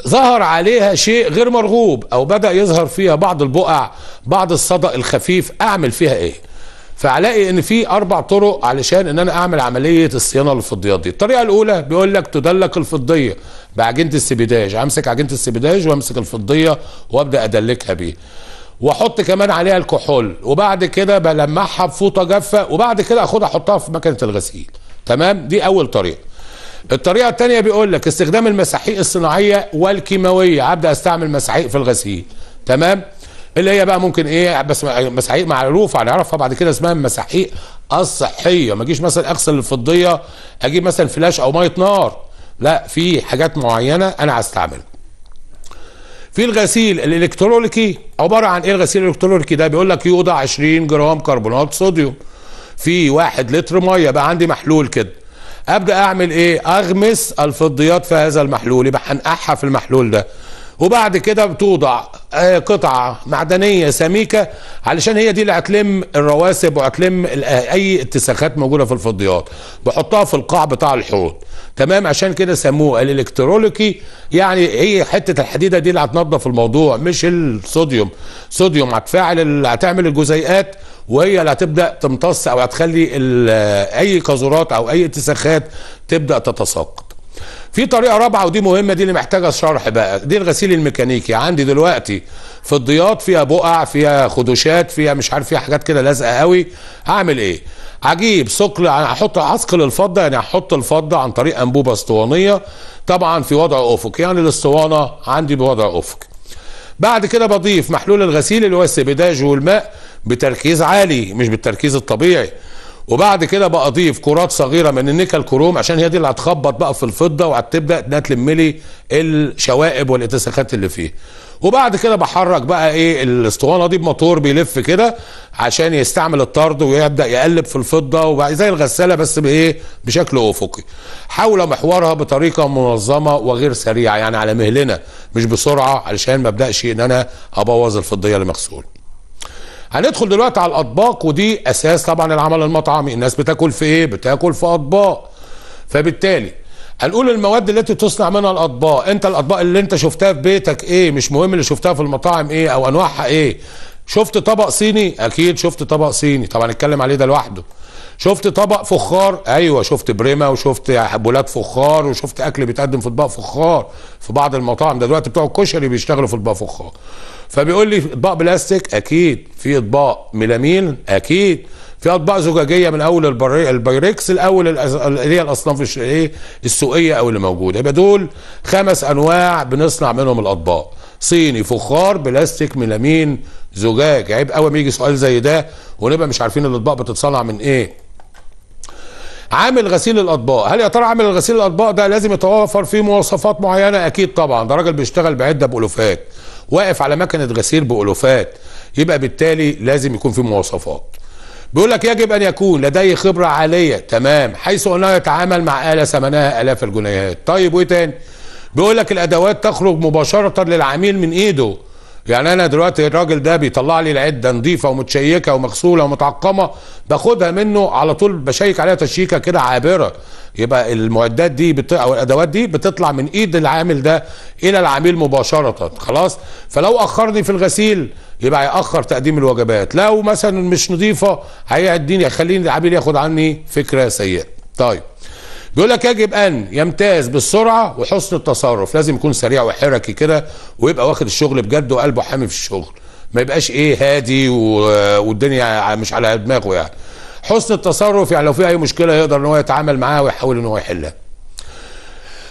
ظهر عليها شيء غير مرغوب أو بدأ يظهر فيها بعض البقع بعض الصدأ الخفيف أعمل فيها إيه؟ فعلاقي إن في أربع طرق علشان إن أنا أعمل عملية الصيانة للفضيات دي. الطريقة الأولى بيقول لك تدلك الفضية بعجينة السبيداج. أمسك عجينة السبيداج وأمسك الفضية وأبدأ أدلكها بيه. وأحط كمان عليها الكحول. وبعد كده بلمعها بفوطة جافة وبعد كده أخدها أحطها في مكنة الغسيل. تمام؟ دي أول طريقة. الطريقة الثانية بيقول لك استخدام المساحيق الصناعية والكيماوية. ابدا أستعمل مساحيق في الغسيل. تمام؟ اللي هي بقى ممكن إيه بس مساحيق معروفة هنعرفها بعد كده اسمها المساحيق الصحية. ما أجيش مثلا أغسل الفضية أجيب مثلا فلاش أو مية نار. لا في حاجات معينة أنا هستعملها في الغسيل الالكترونيكي عبارة عن إيه الغسيل الالكترونيكي ده؟ بيقول لك يوضع 20 جرام كربونات صوديوم في واحد لتر مية. بقى عندي محلول كده. ابدا أعمل إيه؟ أغمس الفضيات في هذا المحلول. يبقى هنقعها في المحلول ده. وبعد كده بتوضع آه، قطعة معدنية سميكة علشان هي دي اللي هتلم الرواسب وهتلم آه، أي اتساخات موجودة في الفضيات. بحطها في القاع بتاع الحوض. تمام؟ عشان كده سموه الإلكتروليكي. يعني هي حتة الحديدة دي اللي هتنظف الموضوع مش الصوديوم. صوديوم هتفاعل هتعمل الجزيئات وهي اللي هتبدا تمتص أو هتخلي أي قاذورات أو أي اتساخات تبدأ تتساقط. في طريقة رابعة ودي مهمة دي اللي محتاجة شرح بقى. دي الغسيل الميكانيكي. عندي دلوقتي فضيات فيها بقع فيها خدوشات فيها مش عارف فيها حاجات كده لازقة قوي. هعمل إيه؟ هجيب ثقل هحط عسقل الفضه يعني هحط الفضة عن طريق أنبوبة اسطوانية. طبعا في وضع افقي يعني الاسطوانة عندي بوضع افقي بعد كده بضيف محلول الغسيل اللي هو السبيداج والماء. بتركيز عالي مش بالتركيز الطبيعي. وبعد كده بضيف كرات صغيرة من النيكل كروم عشان هي دي اللي هتخبط بقى في الفضة وهتبدأ إنها تلم لي الشوائب والاتساخات اللي فيه. وبعد كده بحرك بقى إيه الاسطوانة دي بموتور بيلف كده عشان يستعمل الطرد ويبدأ يقلب في الفضة وبقى زي الغسالة بس بإيه؟ بشكل أفقي. حول محورها بطريقة منظمة وغير سريعة يعني على مهلنا مش بسرعة علشان ما أبدأش إن أنا أبوظ الفضية المغسوله هندخل دلوقتي على الأطباق ودي أساس طبعا العمل المطعمي. الناس بتاكل في إيه؟ بتاكل في أطباق. فبالتالي هنقول المواد التي تصنع منها الأطباق. أنت الأطباق اللي أنت شفتها في بيتك إيه؟ مش مهم اللي شفتها في المطاعم إيه؟ أو أنواعها إيه؟ شفت طبق صيني؟ أكيد شفت طبق صيني. طبعا نتكلم عليه ده لوحده. شفت طبق فخار؟ أيوه شفت بريمة وشفت بولات فخار وشفت أكل بيتقدم في أطباق فخار في بعض المطاعم. ده دلوقتي بتوع الكشري بيشتغلوا في أطباق فخار. فبيقول لي اطباق بلاستيك؟ أكيد. في اطباق ميلامين أكيد. في أطباق زجاجية من أول البايركس الأول اللي هي الأصناف إيه؟ السوقية أو اللي موجودة. يبقى دول خمس أنواع بنصنع منهم الأطباق. صيني فخار بلاستيك ميلامين زجاج. عيب قوي ما يجي سؤال زي ده ونبقى مش عارفين الأطباق بتتصنع من إيه. عامل غسيل الأطباق. هل يا ترى عامل غسيل الأطباق ده لازم يتوفر فيه مواصفات معينة؟ أكيد طبعا. ده راجل بيشتغل بعدة بألوفات. واقف على مكنة غسيل بالوفات يبقى بالتالي لازم يكون فيه مواصفات. بيقول لك يجب أن يكون لديه خبرة عالية تمام حيث أنه يتعامل مع آلة ثمنها آلاف الجنيهات. طيب وإيه تاني؟ بيقول لك الأدوات تخرج مباشرة للعميل من إيده. يعني أنا دلوقتي الراجل ده بيطلع لي العدة نظيفة ومتشيكة ومغسولة ومتعقمة باخدها منه على طول بشيك عليها تشيكة كده عابرة. يبقى المعدات دي بت... أو الأدوات دي بتطلع من إيد العامل ده إلى العميل مباشرة. خلاص؟ فلو أخرني في الغسيل يبقى هيأخر تقديم الوجبات. لو مثلا مش نظيفة هيديني يخليني العميل ياخد عني فكرة سيئة. طيب. بيقول لك يجب أن يمتاز بالسرعة وحسن التصرف. لازم يكون سريع وحركي كده ويبقى واخد الشغل بجد وقلبه حامي في الشغل. ما يبقاش إيه هادي و... والدنيا مش على دماغه يعني. حسن التصرف يعني لو في أي مشكلة يقدر إن هو يتعامل معاها ويحاول إن هو يحلها.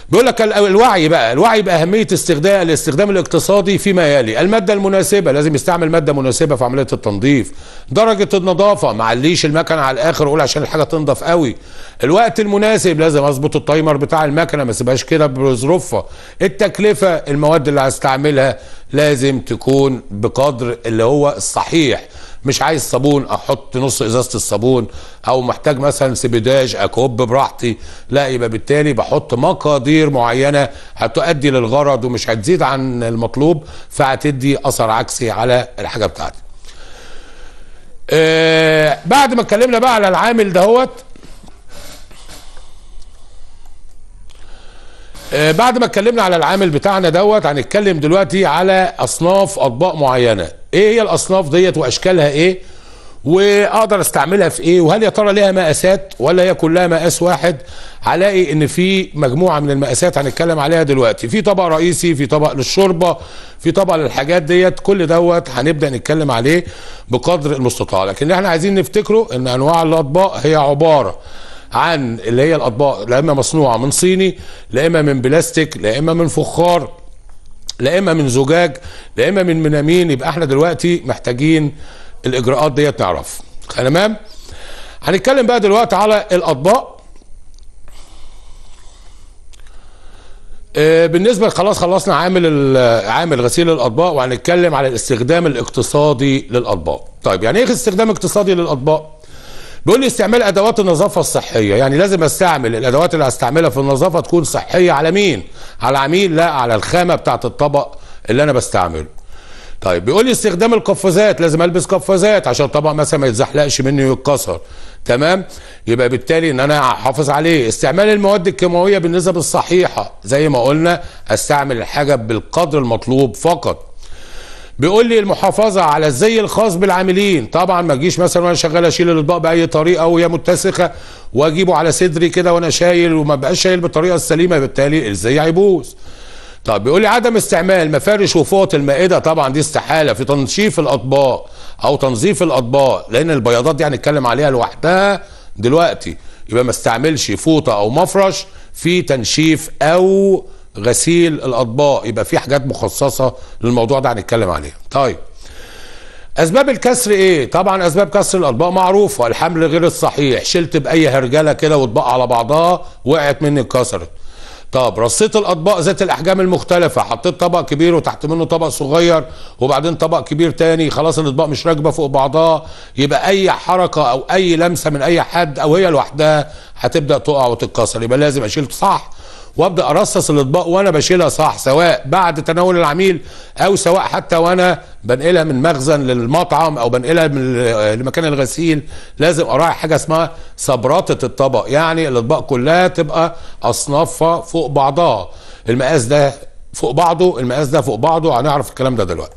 بيقول لك ال- الوعي بقى الوعي باهميه استخدام الاستخدام الاقتصادي فيما يلي. المادة المناسبة لازم يستعمل مادة مناسبة في عملية التنظيف. درجة النظافة ما عليش المكنة على الآخر أقول عشان الحاجة تنضف قوي. الوقت المناسب لازم أظبط التايمر بتاع المكنة ما اسيبهاش كده بظروفها. التكلفة المواد اللي هستعملها لازم تكون بقدر اللي هو الصحيح مش عايز صابون أحط نص ازازة الصابون أو محتاج مثلا سبيداج اكب براحتي لا يبقى بالتالي بحط مقادير معينة هتؤدي للغرض ومش هتزيد عن المطلوب فهتدي اثر عكسي على الحاجة بتاعتي. آه بعد ما اتكلمنا بقى على العامل دهوت آه، بعد ما اتكلمنا على العامل بتاعنا دوت هنتكلم دلوقتي على اصناف اطباق معينة. إيه هي الاصناف ديت واشكالها إيه واقدر استعملها في إيه وهل يا ترى ليها مقاسات ولا هي كلها مقاس واحد هلاقي ان في مجموعة من المقاسات هنتكلم عليها دلوقتي في طبق رئيسي في طبق للشوربة في طبق للحاجات ديت كل دوت هنبدأ نتكلم عليه بقدر المستطاع لكن إحنا عايزين نفتكره ان انواع الاطباق هي عبارة عن اللي هي الاطباق لا اما مصنوعة من صيني لا اما من بلاستيك لا اما من فخار لا إما من زجاج لا إما من منامين يبقى إحنا دلوقتي محتاجين الإجراءات ديت نعرف. تمام؟ هنتكلم بقى دلوقتي على الأطباق. آه، بالنسبة خلاص خلصنا عامل عامل غسيل الأطباق وهنتكلم على الاستخدام الاقتصادي للأطباق. طيب يعني إيه استخدام اقتصادي للأطباق؟ بيقول لي استعمال أدوات النظافة الصحية. يعني لازم أستعمل الأدوات اللي هستعملها في النظافة تكون صحية على مين؟ على العميل لا على الخامة بتاعت الطبق اللي أنا بستعمله. طيب بيقول لي استخدام القفازات. لازم ألبس قفازات عشان الطبق مثلا ما يتزحلقش مني ويتكسر. تمام؟ يبقى بالتالي إن أنا أحافظ عليه. استعمال المواد الكيماوية بالنسب الصحيحة. زي ما قلنا أستعمل الحاجة بالقدر المطلوب فقط. بيقول لي المحافظة على الزي الخاص بالعاملين. طبعا ما اجيش مثلا وأنا شغال أشيل الأطباق بأي طريقة وهي متسخة وأجيبه على صدري كده وأنا شايل وما بقاش شايل بالطريقة السليمة بالتالي الزي هيبوظ. طب بيقول لي عدم استعمال مفارش وفوط المائدة. طبعا دي استحالة في تنشيف الأطباق أو تنظيف الأطباق لأن البياضات دي هنتكلم عليها لوحدها دلوقتي. يبقى ما استعملش فوطة أو مفرش في تنشيف أو غسيل الأطباق يبقى في حاجات مخصصة للموضوع ده هنتكلم عليها. طيب. أسباب الكسر إيه؟ طبعا أسباب كسر الأطباق معروفة الحمل غير الصحيح شلت بأي هرجلة كده واطباق على بعضها وقعت مني اتكسرت. طب رصيت الأطباق ذات الأحجام المختلفة حطيت طبق كبير وتحت منه طبق صغير وبعدين طبق كبير تاني خلاص الأطباق مش راكبة فوق بعضها يبقى أي حركة أو أي لمسة من أي حد أو هي لوحدها هتبدأ تقع وتتكسر يبقى لازم أشيل صح وابدأ أرصص الإطباق وأنا بشيلها صح سواء بعد تناول العميل أو سواء حتى وأنا بنقلها من مخزن للمطعم أو بنقلها من لمكان الغسيل. لازم أراعي حاجة اسمها صبراطة الطبق يعني الإطباق كلها تبقى أصنافها فوق بعضها. المقاس ده فوق بعضه المقاس ده فوق بعضه هنعرف الكلام ده دلوقتي.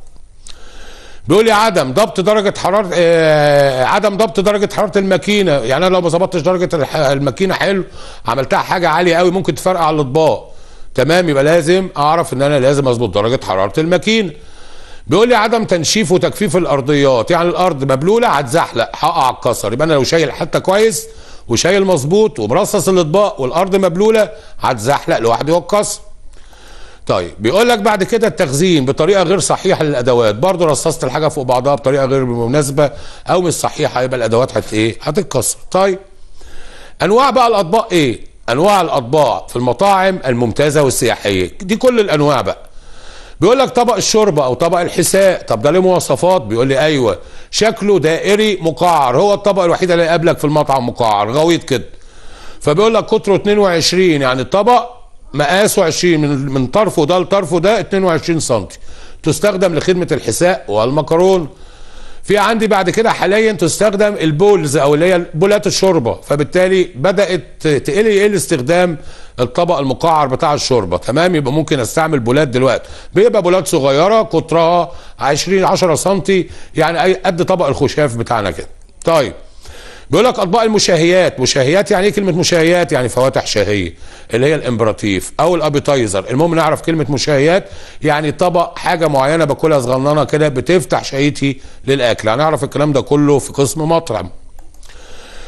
بيقول لي عدم ضبط درجة حرارة آه عدم ضبط درجة حرارة الماكينة. يعني أنا لو ما ظبطتش درجة الماكينة حلو عملتها حاجة عالية قوي ممكن تفرقع الأطباق. تمام؟ يبقى لازم أعرف إن أنا لازم أظبط درجة حرارة الماكينة. بيقول لي عدم تنشيف وتجفيف الأرضيات. يعني الأرض مبلولة هتزحلق هقع اتكسر يبقى أنا لو شايل حتة كويس وشايل مظبوط ومرصص الأطباق والأرض مبلولة هتزحلق لوحدي واتكسر طيب بيقول لك بعد كده التخزين بطريقة غير صحيحة للأدوات. برضه رصصت الحاجة فوق بعضها بطريقة غير مناسبة أو مش صحيحة يبقى الأدوات هت إيه؟ هتتكسر. طيب أنواع بقى الأطباق إيه؟ أنواع الأطباق في المطاعم الممتازة والسياحية. دي كل الأنواع بقى. بيقول لك طبق الشوربة أو طبق الحساء. طب ده ليه مواصفات؟ بيقول لي أيوه شكله دائري مقعر. هو الطبق الوحيد اللي يقابلك في المطعم مقعر غويط كده. فبيقول لك قطره 22 يعني الطبق مقاسه 20 من من طرفه ده لطرفه ده 22 سم تستخدم لخدمة الحساء والمكرون. في عندي بعد كده حاليا تستخدم ال bowls أو اللي هي بولات الشوربة. فبالتالي بدأت تقل يقل استخدام الطبق المقعر بتاع الشوربة. تمام؟ يبقى ممكن أستعمل بولات دلوقتي. بيبقى بولات صغيرة قطرها 20 10 سم يعني قد طبق الخشاف بتاعنا كده. طيب. بيقول لك أطباق المشاهيات. مشاهيات يعني إيه كلمة مشاهيات؟ يعني فواتح شهية اللي هي ال apéritif أو ال appetizer. المهم نعرف كلمة مشاهيات يعني طبق حاجة معينة باكلها صغننة كده بتفتح شهيتي للأكل. هنعرف الكلام ده كله في قسم مطعم.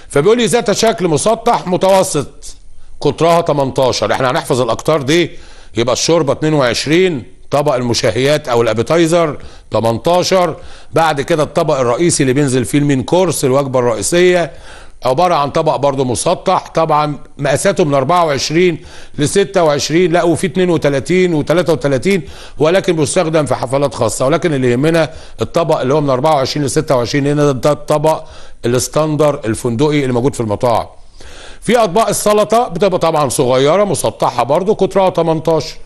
فبيقول لي ذات شكل مسطح متوسط قطرها 18 إحنا هنحفظ الاقطار دي يبقى الشوربة 22 طبق المشاهيات أو ال appetizer 18 بعد كده الطبق الرئيسي اللي بينزل فيه ال main course الوجبة الرئيسية عبارة عن طبق برضه مسطح طبعا مقاساته من 24 ل 26 لا وفي 32 و33 ولكن بيستخدم في حفلات خاصة ولكن اللي يهمنا الطبق اللي هو من 24 ل 26 هنا ده الطبق الستاندر الفندقي اللي موجود في المطاعم. في أطباق السلطة بتبقى طبعا صغيرة مسطحة برضو قطرها 18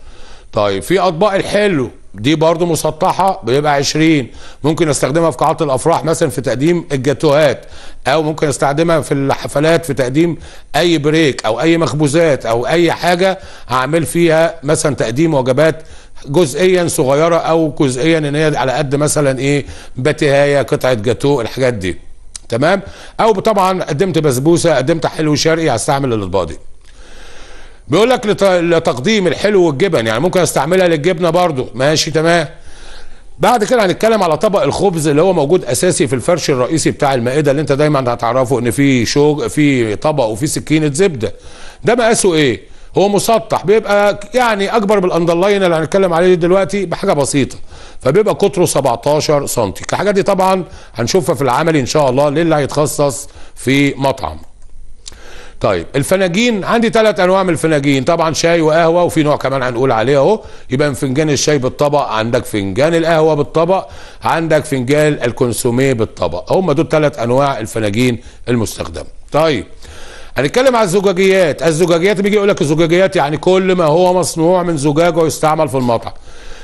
طيب في أطباق الحلو دي برضو مسطحة بيبقى 20 ممكن أستخدمها في قاعات الأفراح مثلا في تقديم الجاتوهات أو ممكن أستخدمها في الحفلات في تقديم أي بريك أو أي مخبوزات أو أي حاجة هعمل فيها مثلا تقديم وجبات جزئيا صغيرة أو جزئيا إن هي على قد مثلا إيه باتيهايه قطعة جاتو الحاجات دي. تمام؟ أو طبعا قدمت بسبوسة قدمت حلو شرقي هستعمل الأطباق دي. بيقول لك لت- لتقديم الحلو والجبن يعني ممكن أستعملها للجبنة برضو. ماشي تمام. بعد كده هنتكلم على طبق الخبز اللي هو موجود أساسي في الفرش الرئيسي بتاع المائدة اللي انت دايما هتعرفه إن في شوج في طبق وفي سكينه زبده ده مقاسه إيه؟ هو مسطح بيبقى يعني أكبر من الاندرلاين اللي هنتكلم عليه دلوقتي بحاجة بسيطة. فبيبقى قطره 17 سم الحاجات دي طبعا هنشوفها في العملي إن شاء الله للي هيتخصص في مطعم. طيب الفناجين عندي ثلاث أنواع من الفناجين طبعا شاي وقهوة وفي نوع كمان هنقول عليه أهو. يبقى فنجان الشاي بالطبق عندك فنجان القهوة بالطبق عندك فنجان الكونسوميه بالطبق. هم دول ثلاث أنواع الفناجين المستخدمة. طيب هنتكلم على الزجاجيات. الزجاجيات بيجي يقول لك الزجاجيات يعني كل ما هو مصنوع من زجاج ويستعمل في المطعم.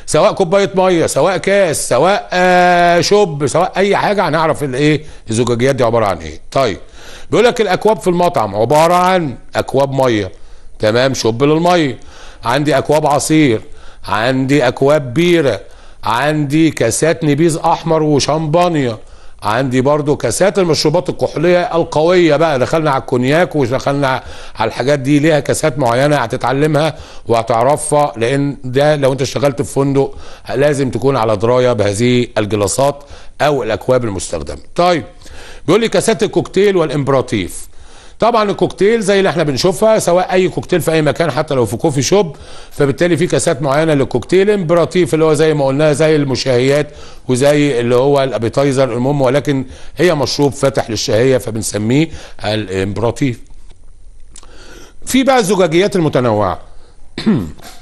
سواء كوباية مية سواء كاس سواء آه شوب سواء أي حاجة هنعرف الإيه؟ الزجاجيات دي عبارة عن إيه. طيب بيقول لك الأكواب في المطعم عبارة عن أكواب مية. تمام؟ شوب للمية. عندي أكواب عصير. عندي أكواب بيرة. عندي كاسات نبيذ أحمر وشمبانيا عندي برضو كاسات المشروبات الكحولية القوية بقى. دخلنا على الكونياك ودخلنا على الحاجات دي ليها كاسات معينة هتتعلمها وهتعرفها لأن ده لو أنت اشتغلت في فندق لازم تكون على دراية بهذه الجلاسات أو الأكواب المستخدمة. طيب بيقول لي كاسات الكوكتيل وال apéritif. طبعا الكوكتيل زي اللي إحنا بنشوفها سواء أي كوكتيل في أي مكان حتى لو في coffee shop فبالتالي في كاسات معينة للكوكتيل. apéritif اللي هو زي ما قلنا زي المشاهيات وزي اللي هو ال appetizer المهم ولكن هي مشروب فاتح للشهية فبنسميه ال aperitif. في بقى الزجاجيات المتنوعة.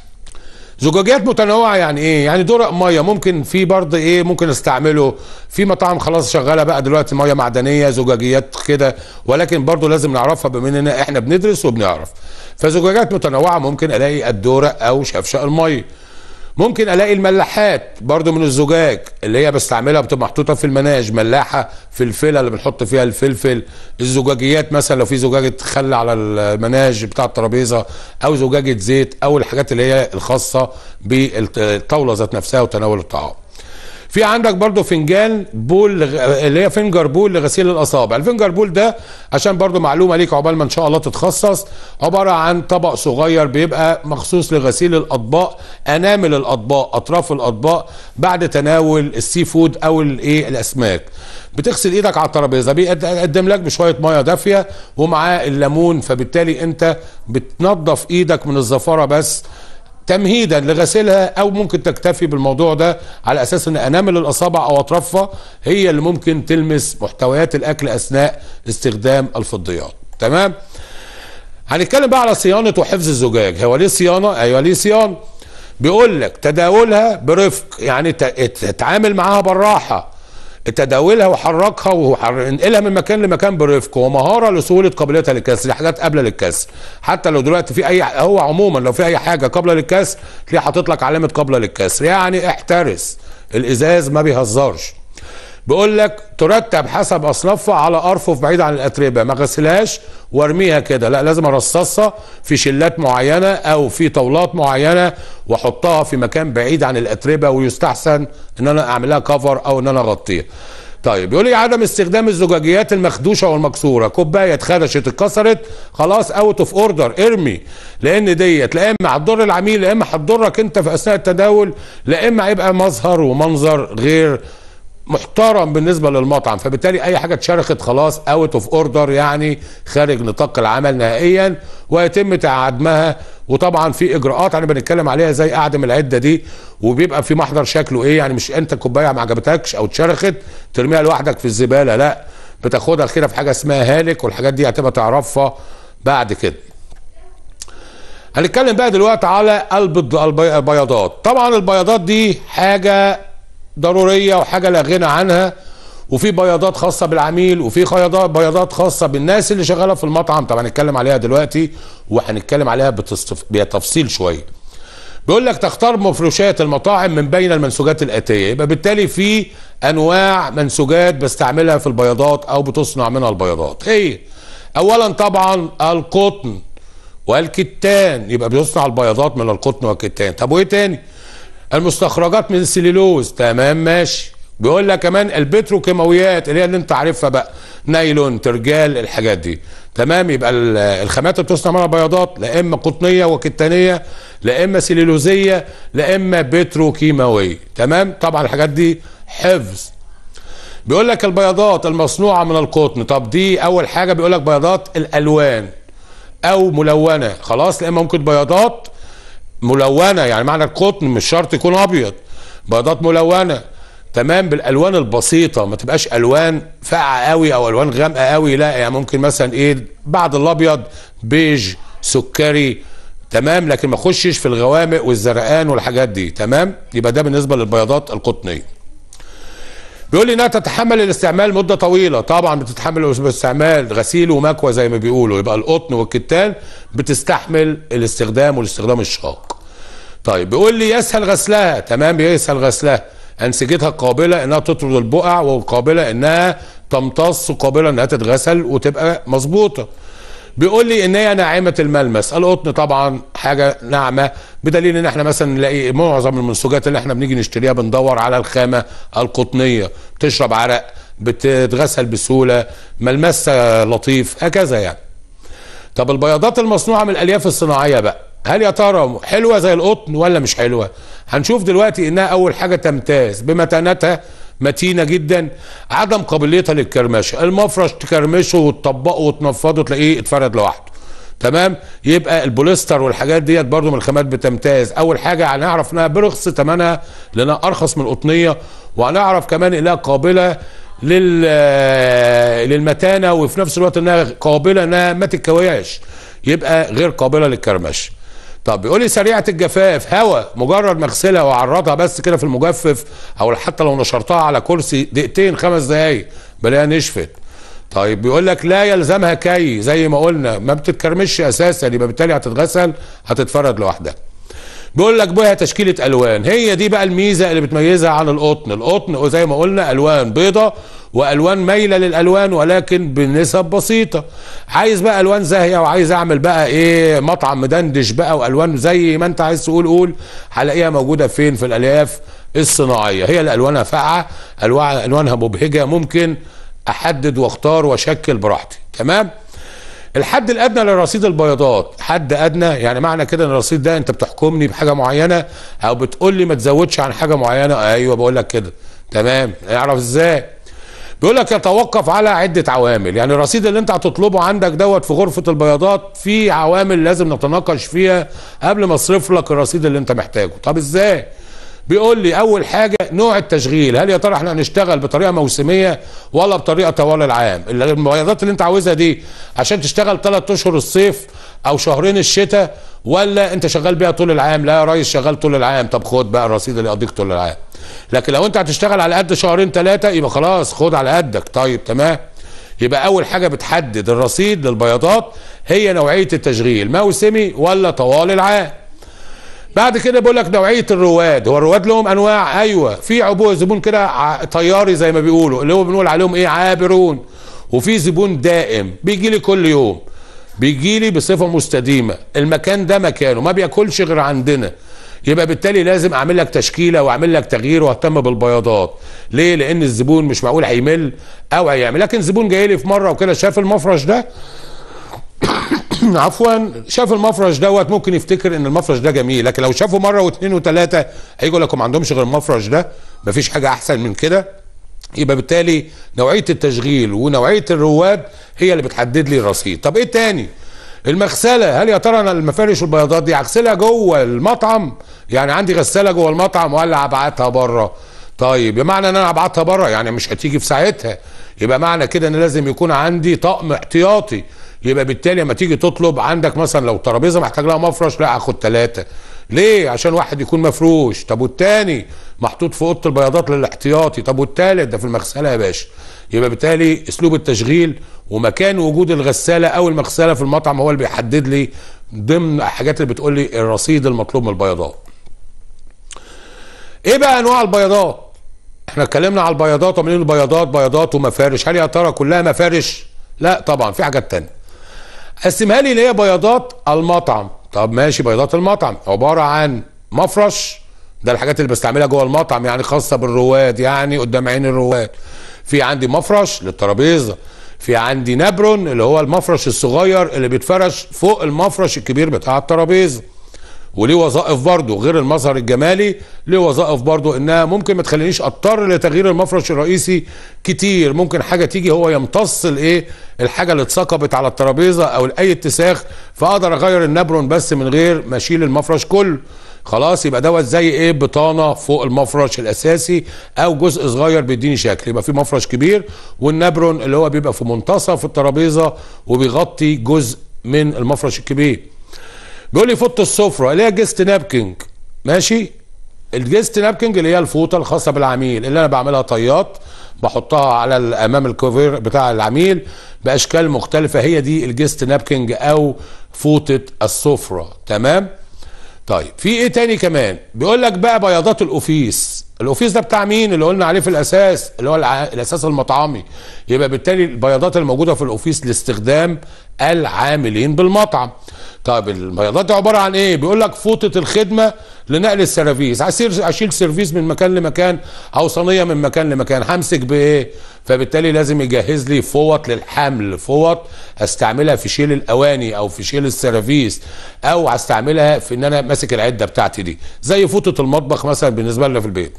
زجاجات متنوعة يعني إيه؟ يعني دورق مية ممكن في برضه إيه؟ ممكن استعمله في مطاعم خلاص شغالة بقى دلوقتي مية معدنية زجاجيات كده ولكن برضه لازم نعرفها بما إننا إحنا بندرس وبنعرف. فزجاجات متنوعة ممكن ألاقي الدورق أو شفشق المية. ممكن ألاقي الملاحات برضو من الزجاج اللي هي بستعملها بتبقى محطوطة في المناج ملاحة فلفلة اللي بنحط فيها الفلفل الزجاجيات مثلا لو في زجاجة خل على المناج بتاع الترابيزة أو زجاجة زيت أو الحاجات اللي هي الخاصة بالطاولة ذات نفسها وتناول الطعام. في عندك برضو فنجان بول. اللي هي فنجر بول لغسيل الأصابع الفنجر بول ده عشان برضو معلومة ليك عقبال ما إن شاء الله تتخصص عبارة عن طبق صغير بيبقى مخصوص لغسيل الأطباق أنامل الأطباق أطراف الأطباق بعد تناول ال sea food أو الايه الأسماك بتغسل إيدك على الترابيزة بيقدم لك بشوية مية دافية ومعاه الليمون فبالتالي أنت بتنظف إيدك من الزفارة بس تمهيدا لغسلها أو ممكن تكتفي بالموضوع ده على أساس إن أنامل الأصابع أو أطرافها هي اللي ممكن تلمس محتويات الأكل أثناء استخدام الفضيات. تمام؟ هنتكلم بقى على صيانة وحفظ الزجاج. هو ليه صيانة؟ أيوه ليه صيانة؟ بيقول لك تداولها برفق يعني تتعامل معاها بالراحة. تداولها وحركها وانقلها من مكان لمكان برفق ومهارة لسهولة قابليتها للكسر دي حاجات قابلة للكسر حتى لو دلوقتي في اي هو عموما لو في أي حاجة قابلة للكسر تلاقيه حاطط لك علامة قابلة للكسر يعني احترس. الإزاز ما بيهزرش. بيقول لك ترتب حسب أصنافها على ارفف بعيد عن الأتربة ما غسلهاش وارميها كده لا لازم أرصصها في شلات معينة أو في طاولات معينة وأحطها في مكان بعيد عن الأتربة ويستحسن إن أنا أعملها cover أو إن أنا أغطيها. طيب يقول لي عدم استخدام الزجاجيات المخدوشة والمكسورة كوباية اتخدشت اتكسرت خلاص out of order ارمي. لأن ديت لا إما هتضر العميل لا إما هتضرك أنت في أثناء التداول لا إما هيبقى مظهر ومنظر غير محترم بالنسبة للمطعم فبالتالي أي حاجة اتشرخت خلاص out of order يعني خارج نطاق العمل نهائيا ويتم تعدمها. وطبعا في إجراءات أنا بنتكلم عليها زي اعدم العدة دي وبيبقى في محضر شكله إيه؟ يعني مش أنت كوبايه ما عجبتكش أو اتشرخت ترميها لوحدك في الزبالة لا. بتاخدها كده في حاجة اسمها هالك والحاجات دي هتبقى تعرفها بعد كده. هنتكلم بقى دلوقتي على البيض- البي- البياضات. طبعا البياضات دي حاجة ضرورية وحاجة لا غنى عنها وفي بياضات خاصة بالعميل وفي بياضات خاصة بالناس اللي شغالة في المطعم. طبعا هنتكلم عليها دلوقتي وهنتكلم عليها بتفصيل شوية. بيقول لك تختار مفروشات المطاعم من بين المنسوجات الآتية. يبقى بالتالي في أنواع منسوجات بستعملها في البياضات أو بتصنع منها البياضات. هي اولا طبعا القطن والكتان. يبقى بيصنع البياضات من القطن والكتان. طب وإيه تاني؟ المستخرجات من السليلوز تمام ماشي. بيقول لك كمان البتروكيماويات اللي هي اللي انت عارفها بقى نايلون ترجال الحاجات دي. تمام يبقى ال- الخامات اللي بتصنع منها بياضات لا إما قطنية وكتانية لا إما سليلوزيه لا إما بتروكيماوية. تمام؟ طبعا الحاجات دي حفظ. بيقول لك البياضات المصنوعة من القطن. طب دي أول حاجة بيقول لك بياضات الألوان أو ملونة. خلاص لا إما ممكن بياضات ملونة يعني معنى القطن مش شرط يكون أبيض. بياضات ملونة. تمام؟ بالألوان البسيطة. ما تبقاش ألوان فاقعة قوي أو ألوان غامقة قوي لا. يعني ممكن مثلا إيه بعد الأبيض بيج سكري. تمام؟ لكن ما اخشش في الغوامق والزرقان والحاجات دي. تمام؟ يبقى ده بالنسبة للبياضات القطنية. بيقول لي إنها تتحمل الاستعمال مدة طويلة. طبعا بتتحمل الاستعمال غسيل ومكوى زي ما بيقولوا. يبقى القطن والكتان بتستحمل الاستخدام والاستخدام الشاق. طيب بيقول لي يسهل غسلها. تمام يسهل غسلها. أنسجتها قابلة إنها تطرد البقع وقابلة إنها تمتص وقابلة إنها تتغسل وتبقى مظبوطة. بيقول لي إن هي ناعمة الملمس. القطن طبعا حاجة ناعمة بدليل إن إحنا مثلا نلاقي معظم المنسوجات اللي إحنا بنيجي نشتريها بندور على الخامة القطنية. بتشرب عرق بتتغسل بسهولة ملمسها لطيف هكذا يعني. طب البياضات المصنوعة من الألياف الصناعية بقى هل يا ترى حلوة زي القطن ولا مش حلوة؟ هنشوف دلوقتي إنها أول حاجة تمتاز بمتانتها متينة جدا. عدم قابليتها للكرمشه المفرش تكرمشه وتطبقه وتنفضه تلاقيه اتفرد لوحده. تمام؟ يبقى البوليستر والحاجات ديت برضو من الخامات بتمتاز. أول حاجة هنعرف إنها برخص ثمنها لأنها أرخص من القطنيه وهنعرف كمان إنها قابلة لل للمتانة وفي نفس الوقت إنها قابلة إنها ما تتكويش يبقى غير قابلة للكرمشه طب بيقول لي سريعة الجفاف. هواء مجرد ما اغسلها واعرضها بس كده في المجفف أو حتى لو نشرتها على كرسي دقيقتين خمس دقايق بلاقيها نشفت. طيب بيقول لك لا يلزمها كي زي ما قلنا ما بتتكرمش أساسا يبقى بالتالي هتتغسل هتتفرد لوحدها. بيقول لك بها تشكيلة ألوان. هي دي بقى الميزة اللي بتميزها عن القطن. القطن زي ما قلنا ألوان بيضة وألوان مايلة للألوان ولكن بنسب بسيطة. عايز بقى ألوان زاهية وعايز أعمل بقى إيه مطعم مدندش بقى وألوان زي ما أنت عايز تقول قول. هلاقيها موجودة فين؟ في الألياف الصناعية. هي اللي الوانها فاقعة الوان ألوانها مبهجة. ممكن أحدد وأختار وأشكل براحتي. تمام؟ الحد الأدنى لرصيد البياضات حد أدنى يعني معنى كده إن الرصيد ده أنت بتحكمني بحاجة معينة أو بتقول لي ما تزودش عن حاجة معينة. أيوه بقول لك كده. تمام؟ اعرف إزاي؟ بيقول لك يتوقف على عدة عوامل. يعني الرصيد اللي انت هتطلبه عندك دوت في غرفة البياضات في عوامل لازم نتناقش فيها قبل ما اصرف لك الرصيد اللي انت محتاجه. طب إزاي؟ بيقول لي أول حاجة نوع التشغيل. هل يا ترى إحنا هنشتغل بطريقة موسمية ولا بطريقة طوال العام؟ البياضات اللي انت عاوزها دي عشان تشتغل ثلاث أشهر الصيف أو شهرين الشتاء ولا انت شغال بيها طول العام؟ لا يا ريس شغال طول العام. طب خد بقى الرصيد اللي يقضيك طول العام. لكن لو انت هتشتغل على قد شهرين ثلاثة يبقى خلاص خد على قدك. طيب تمام. يبقى أول حاجة بتحدد الرصيد للبياضات هي نوعية التشغيل. موسمي ولا طوال العام. بعد كده بيقول لك نوعية الرواد. هو الرواد لهم أنواع؟ أيوه. في عبوه زبون كده طياري زي ما بيقولوا. اللي هو بنقول عليهم إيه؟ عابرون. وفي زبون دائم. بيجي لي كل يوم. بيجي لي بصفة مستديمة. المكان ده مكانه ما بياكلش غير عندنا. يبقى بالتالي لازم أعمل لك تشكيلة وأعمل لك تغيير وأهتم بالبياضات. ليه؟ لأن الزبون مش معقول هيمل أو هيعمل. لكن زبون جاي لي في مرة وكده شاف المفرش ده. عفوا شاف المفرش دوت. ممكن يفتكر إن المفرش ده جميل. لكن لو شافه مرة واثنين وثلاثه هيجوا لكم ما عندهمش غير المفرش ده. مفيش حاجة أحسن من كده. يبقى بالتالي نوعية التشغيل ونوعية الرواد هي اللي بتحدد لي الرصيد. طب إيه تاني؟ المغسلة. هل يا ترى أنا المفارش والبياضات دي أغسلها جوه المطعم؟ يعني عندي غسالة جوه المطعم ولا أبعتها بره؟ طيب بمعنى إن أنا أبعتها بره؟ يعني مش هتيجي في ساعتها. يبقى معنى كده إن لازم يكون عندي طقم احتياطي. يبقى بالتالي لما تيجي تطلب عندك مثلا لو ترابيزة محتاج لها مفرش لا هاخد ثلاثة ليه؟ عشان واحد يكون مفروش. طب والتاني؟ محطوط في أوضة البياضات للاحتياطي. طب والتالت؟ ده في المغسلة يا باشا. يبقى بالتالي أسلوب التشغيل ومكان وجود الغسالة أو المغسلة في المطعم هو اللي بيحدد لي ضمن الحاجات اللي بتقول لي الرصيد المطلوب من البياضات. إيه بقى أنواع البياضات؟ إحنا اتكلمنا على البياضات وعاملين البياضات؟ بياضات ومفارش. هل يا ترى كلها مفارش؟ لا طبعا في حاجات تانية. قسمها لي اللي هي بياضات المطعم. طب ماشي بياضات المطعم. عبارة عن مفرش ده الحاجات اللي بستعملها جوه المطعم يعني خاصة بالرواد يعني قدام عين الرواد. في عندي مفرش للترابيزة في عندي نبرون اللي هو المفرش الصغير اللي بيتفرش فوق المفرش الكبير بتاع الترابيزة. وليه وظائف برضه غير المظهر الجمالي ليه وظائف برضه إنها ممكن ما تخلينيش أضطر لتغيير المفرش الرئيسي كتير. ممكن حاجة تيجي هو يمتص الإيه؟ الحاجة اللي اتثقبت على الترابيزة أو اي اتساخ فأقدر أغير ال napperon بس من غير ما أشيل المفرش كله. خلاص يبقى دوت زي إيه؟ بطانة فوق المفرش الأساسي أو جزء صغير بيديني شكل. يبقى في مفرش كبير وال napperon اللي هو بيبقى في منتصف الترابيزة وبيغطي جزء من المفرش الكبير. بيقول لي فوطه السفرة اللي هي guest napkin ماشي؟ ال guest napkin اللي هي الفوطة الخاصة بالعميل اللي أنا بعملها طيات بحطها على أمام ال couvert بتاع العميل بأشكال مختلفة. هي دي ال guest napkin أو فوطة السفرة. تمام؟ طيب في إيه تاني كمان؟ بيقول لك بقى بياضات ال office. ال office ده بتاع مين؟ اللي قلنا عليه في الأساس اللي هو. الأساس المطعمي. يبقى بالتالي البياضات الموجودة في ال office لاستخدام العاملين بالمطعم. طيب البياضات دي عبارة عن إيه؟ بيقول لك فوطه الخدمة لنقل ال service. عايز أشيل service من مكان لمكان أو صينية من مكان لمكان. همسك بإيه؟ فبالتالي لازم يجهز لي فوط للحمل. فوط استعملها في شيل الأواني أو في شيل ال service أو هستعملها في إن أنا ماسك العدة بتاعتي دي. زي فوطه المطبخ مثلا بالنسبة لنا في البيت.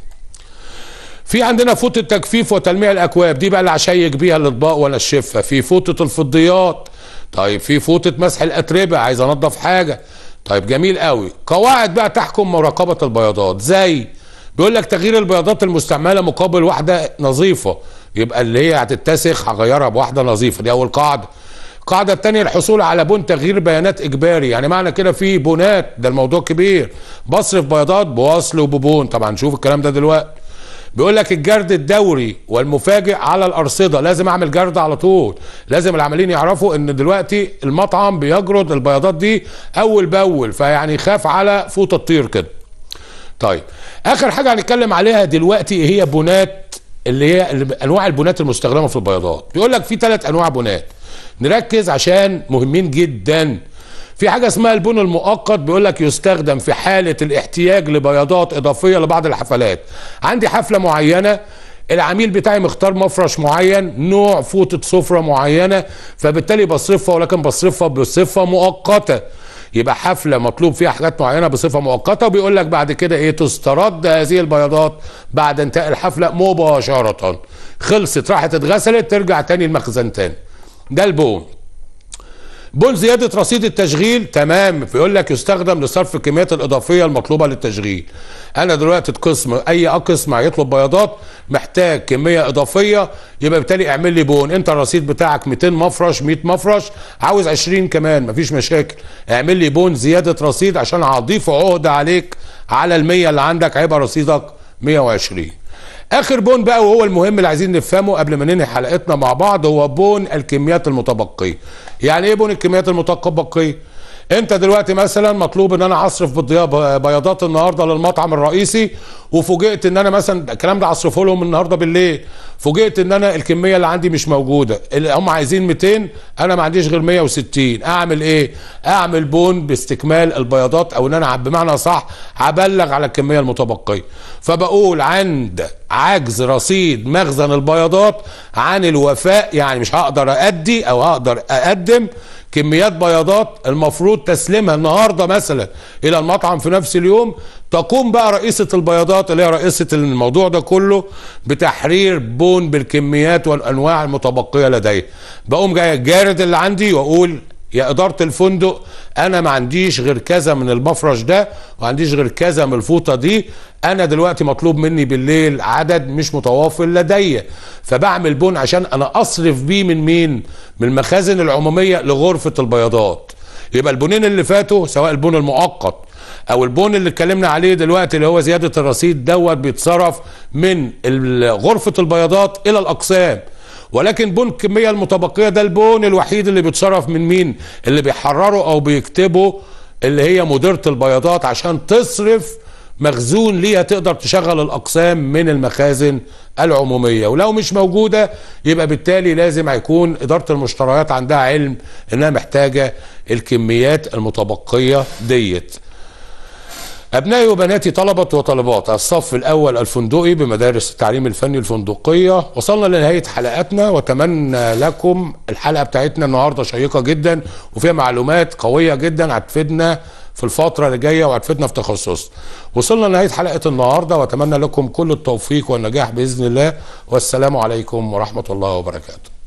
في عندنا فوطه تجفيف وتلميع الأكواب. دي بقى اللي هشيك بيها الاطباق وانشفها في فوطه الفضيات. طيب في فوطة مسح الأتربة عايز انضف حاجة. طيب جميل قوي. قواعد بقى تحكم مراقبة البياضات. زي بيقول لك تغيير البياضات المستعملة مقابل واحدة نظيفة. يبقى اللي هي هتتسخ هغيرها بواحدة نظيفة. دي أول قاعدة. القاعدة الثانية الحصول على بون تغيير بيانات إجباري. يعني معنى كده في بونات ده الموضوع كبير. بصرف بياضات بوصل وببون. طبعا نشوف الكلام ده دلوقتي. بيقول لك الجرد الدوري والمفاجئ على الأرصدة. لازم أعمل جرد على طول. لازم العاملين يعرفوا إن دلوقتي المطعم بيجرد البياضات دي أول بأول فيعني يخاف على فوط الطير كده. طيب آخر حاجة هنتكلم عليها دلوقتي هي بونات اللي هي أنواع البونات المستخدمة في البياضات. بيقول لك في ثلاث أنواع بونات نركز عشان مهمين جدا. في حاجة اسمها البون المؤقت بيقول لك يستخدم في حالة الاحتياج لبياضات إضافية لبعض الحفلات. عندي حفلة معينة العميل بتاعي مختار مفرش معين نوع فوطة سفرة معينة فبالتالي بصرفها ولكن بصرفها بصفة مؤقتة. يبقى حفلة مطلوب فيها حاجات معينة بصفة مؤقتة وبيقول لك بعد كده إيه تسترد هذه البياضات بعد انتهاء الحفلة مباشرة. خلصت راحت اتغسلت ترجع تاني المخزن تاني. ده البون. بون زيادة رصيد التشغيل تمام. بيقول لك يستخدم لصرف الكميات الإضافية المطلوبة للتشغيل. أنا دلوقتي قسم أي قسم هيطلب بياضات محتاج كمية إضافية يبقى بالتالي اعمل لي بون. أنت الرصيد بتاعك 200 مفرش 100 مفرش. عاوز 20 كمان مفيش مشاكل. اعمل لي بون زيادة رصيد عشان هضيف عهدة عليك على المية اللي عندك هيبقى رصيدك 120 آخر بون بقى وهو المهم اللي عايزين نفهمه قبل ما ننهي حلقتنا مع بعض هو بون الكميات المتبقية. يعني إيه بون الكميات المتبقية؟ انت دلوقتي مثلا مطلوب إن أنا أصرف بياضات النهارده للمطعم الرئيسي وفوجئت إن أنا مثلا الكلام ده أصرفه لهم النهارده بالليل. فوجئت إن أنا الكمية اللي عندي مش موجودة. اللي هم عايزين 200 أنا ما عنديش غير 160 أعمل إيه؟ أعمل بون باستكمال البياضات أو إن أنا بمعنى صح هبلغ على الكمية المتبقية. فبقول عند عجز رصيد مخزن البياضات عن الوفاء يعني مش هقدر أدي أو هقدر أقدم كميات بياضات المفروض تسليمها النهارده مثلا إلى المطعم في نفس اليوم تقوم بقى رئيسة البياضات اللي هي رئيسة الموضوع ده كله بتحرير بون بالكميات والأنواع المتبقية لديه بقوم جاي الجارد اللي عندي وأقول يا إدارة الفندق أنا ما عنديش غير كذا من المفرش ده وما عنديش غير كذا من الفوطة دي. أنا دلوقتي مطلوب مني بالليل عدد مش متوافر لدي. فبعمل بون عشان أنا أصرف بيه من مين؟ من المخازن العمومية لغرفة البياضات. يبقى البونين اللي فاتوا سواء البون المؤقت أو البون اللي اتكلمنا عليه دلوقتي اللي هو زيادة الرصيد دوت بيتصرف من غرفة البياضات إلى الأقسام. ولكن بون الكميه المتبقية ده البون الوحيد اللي بيتصرف من مين؟ اللي بيحرره أو بيكتبه اللي هي مديرة البياضات عشان تصرف مخزون ليها تقدر تشغل الأقسام من المخازن العمومية. ولو مش موجودة يبقى بالتالي لازم هيكون إدارة المشتريات عندها علم إنها محتاجة الكميات المتبقية ديت. أبنائي وبناتي طلبة وطالبات. الصف الأول الفندقي بمدارس التعليم الفني الفندقية. وصلنا لنهاية حلقاتنا وأتمنى لكم الحلقة بتاعتنا النهاردة شيقة جدا وفيها معلومات قوية جدا هتفيدنا في الفترة اللي جاية وهتفيدنا في تخصص. وصلنا لنهاية حلقة النهاردة وأتمنى لكم كل التوفيق والنجاح بإذن الله. والسلام عليكم ورحمة الله وبركاته.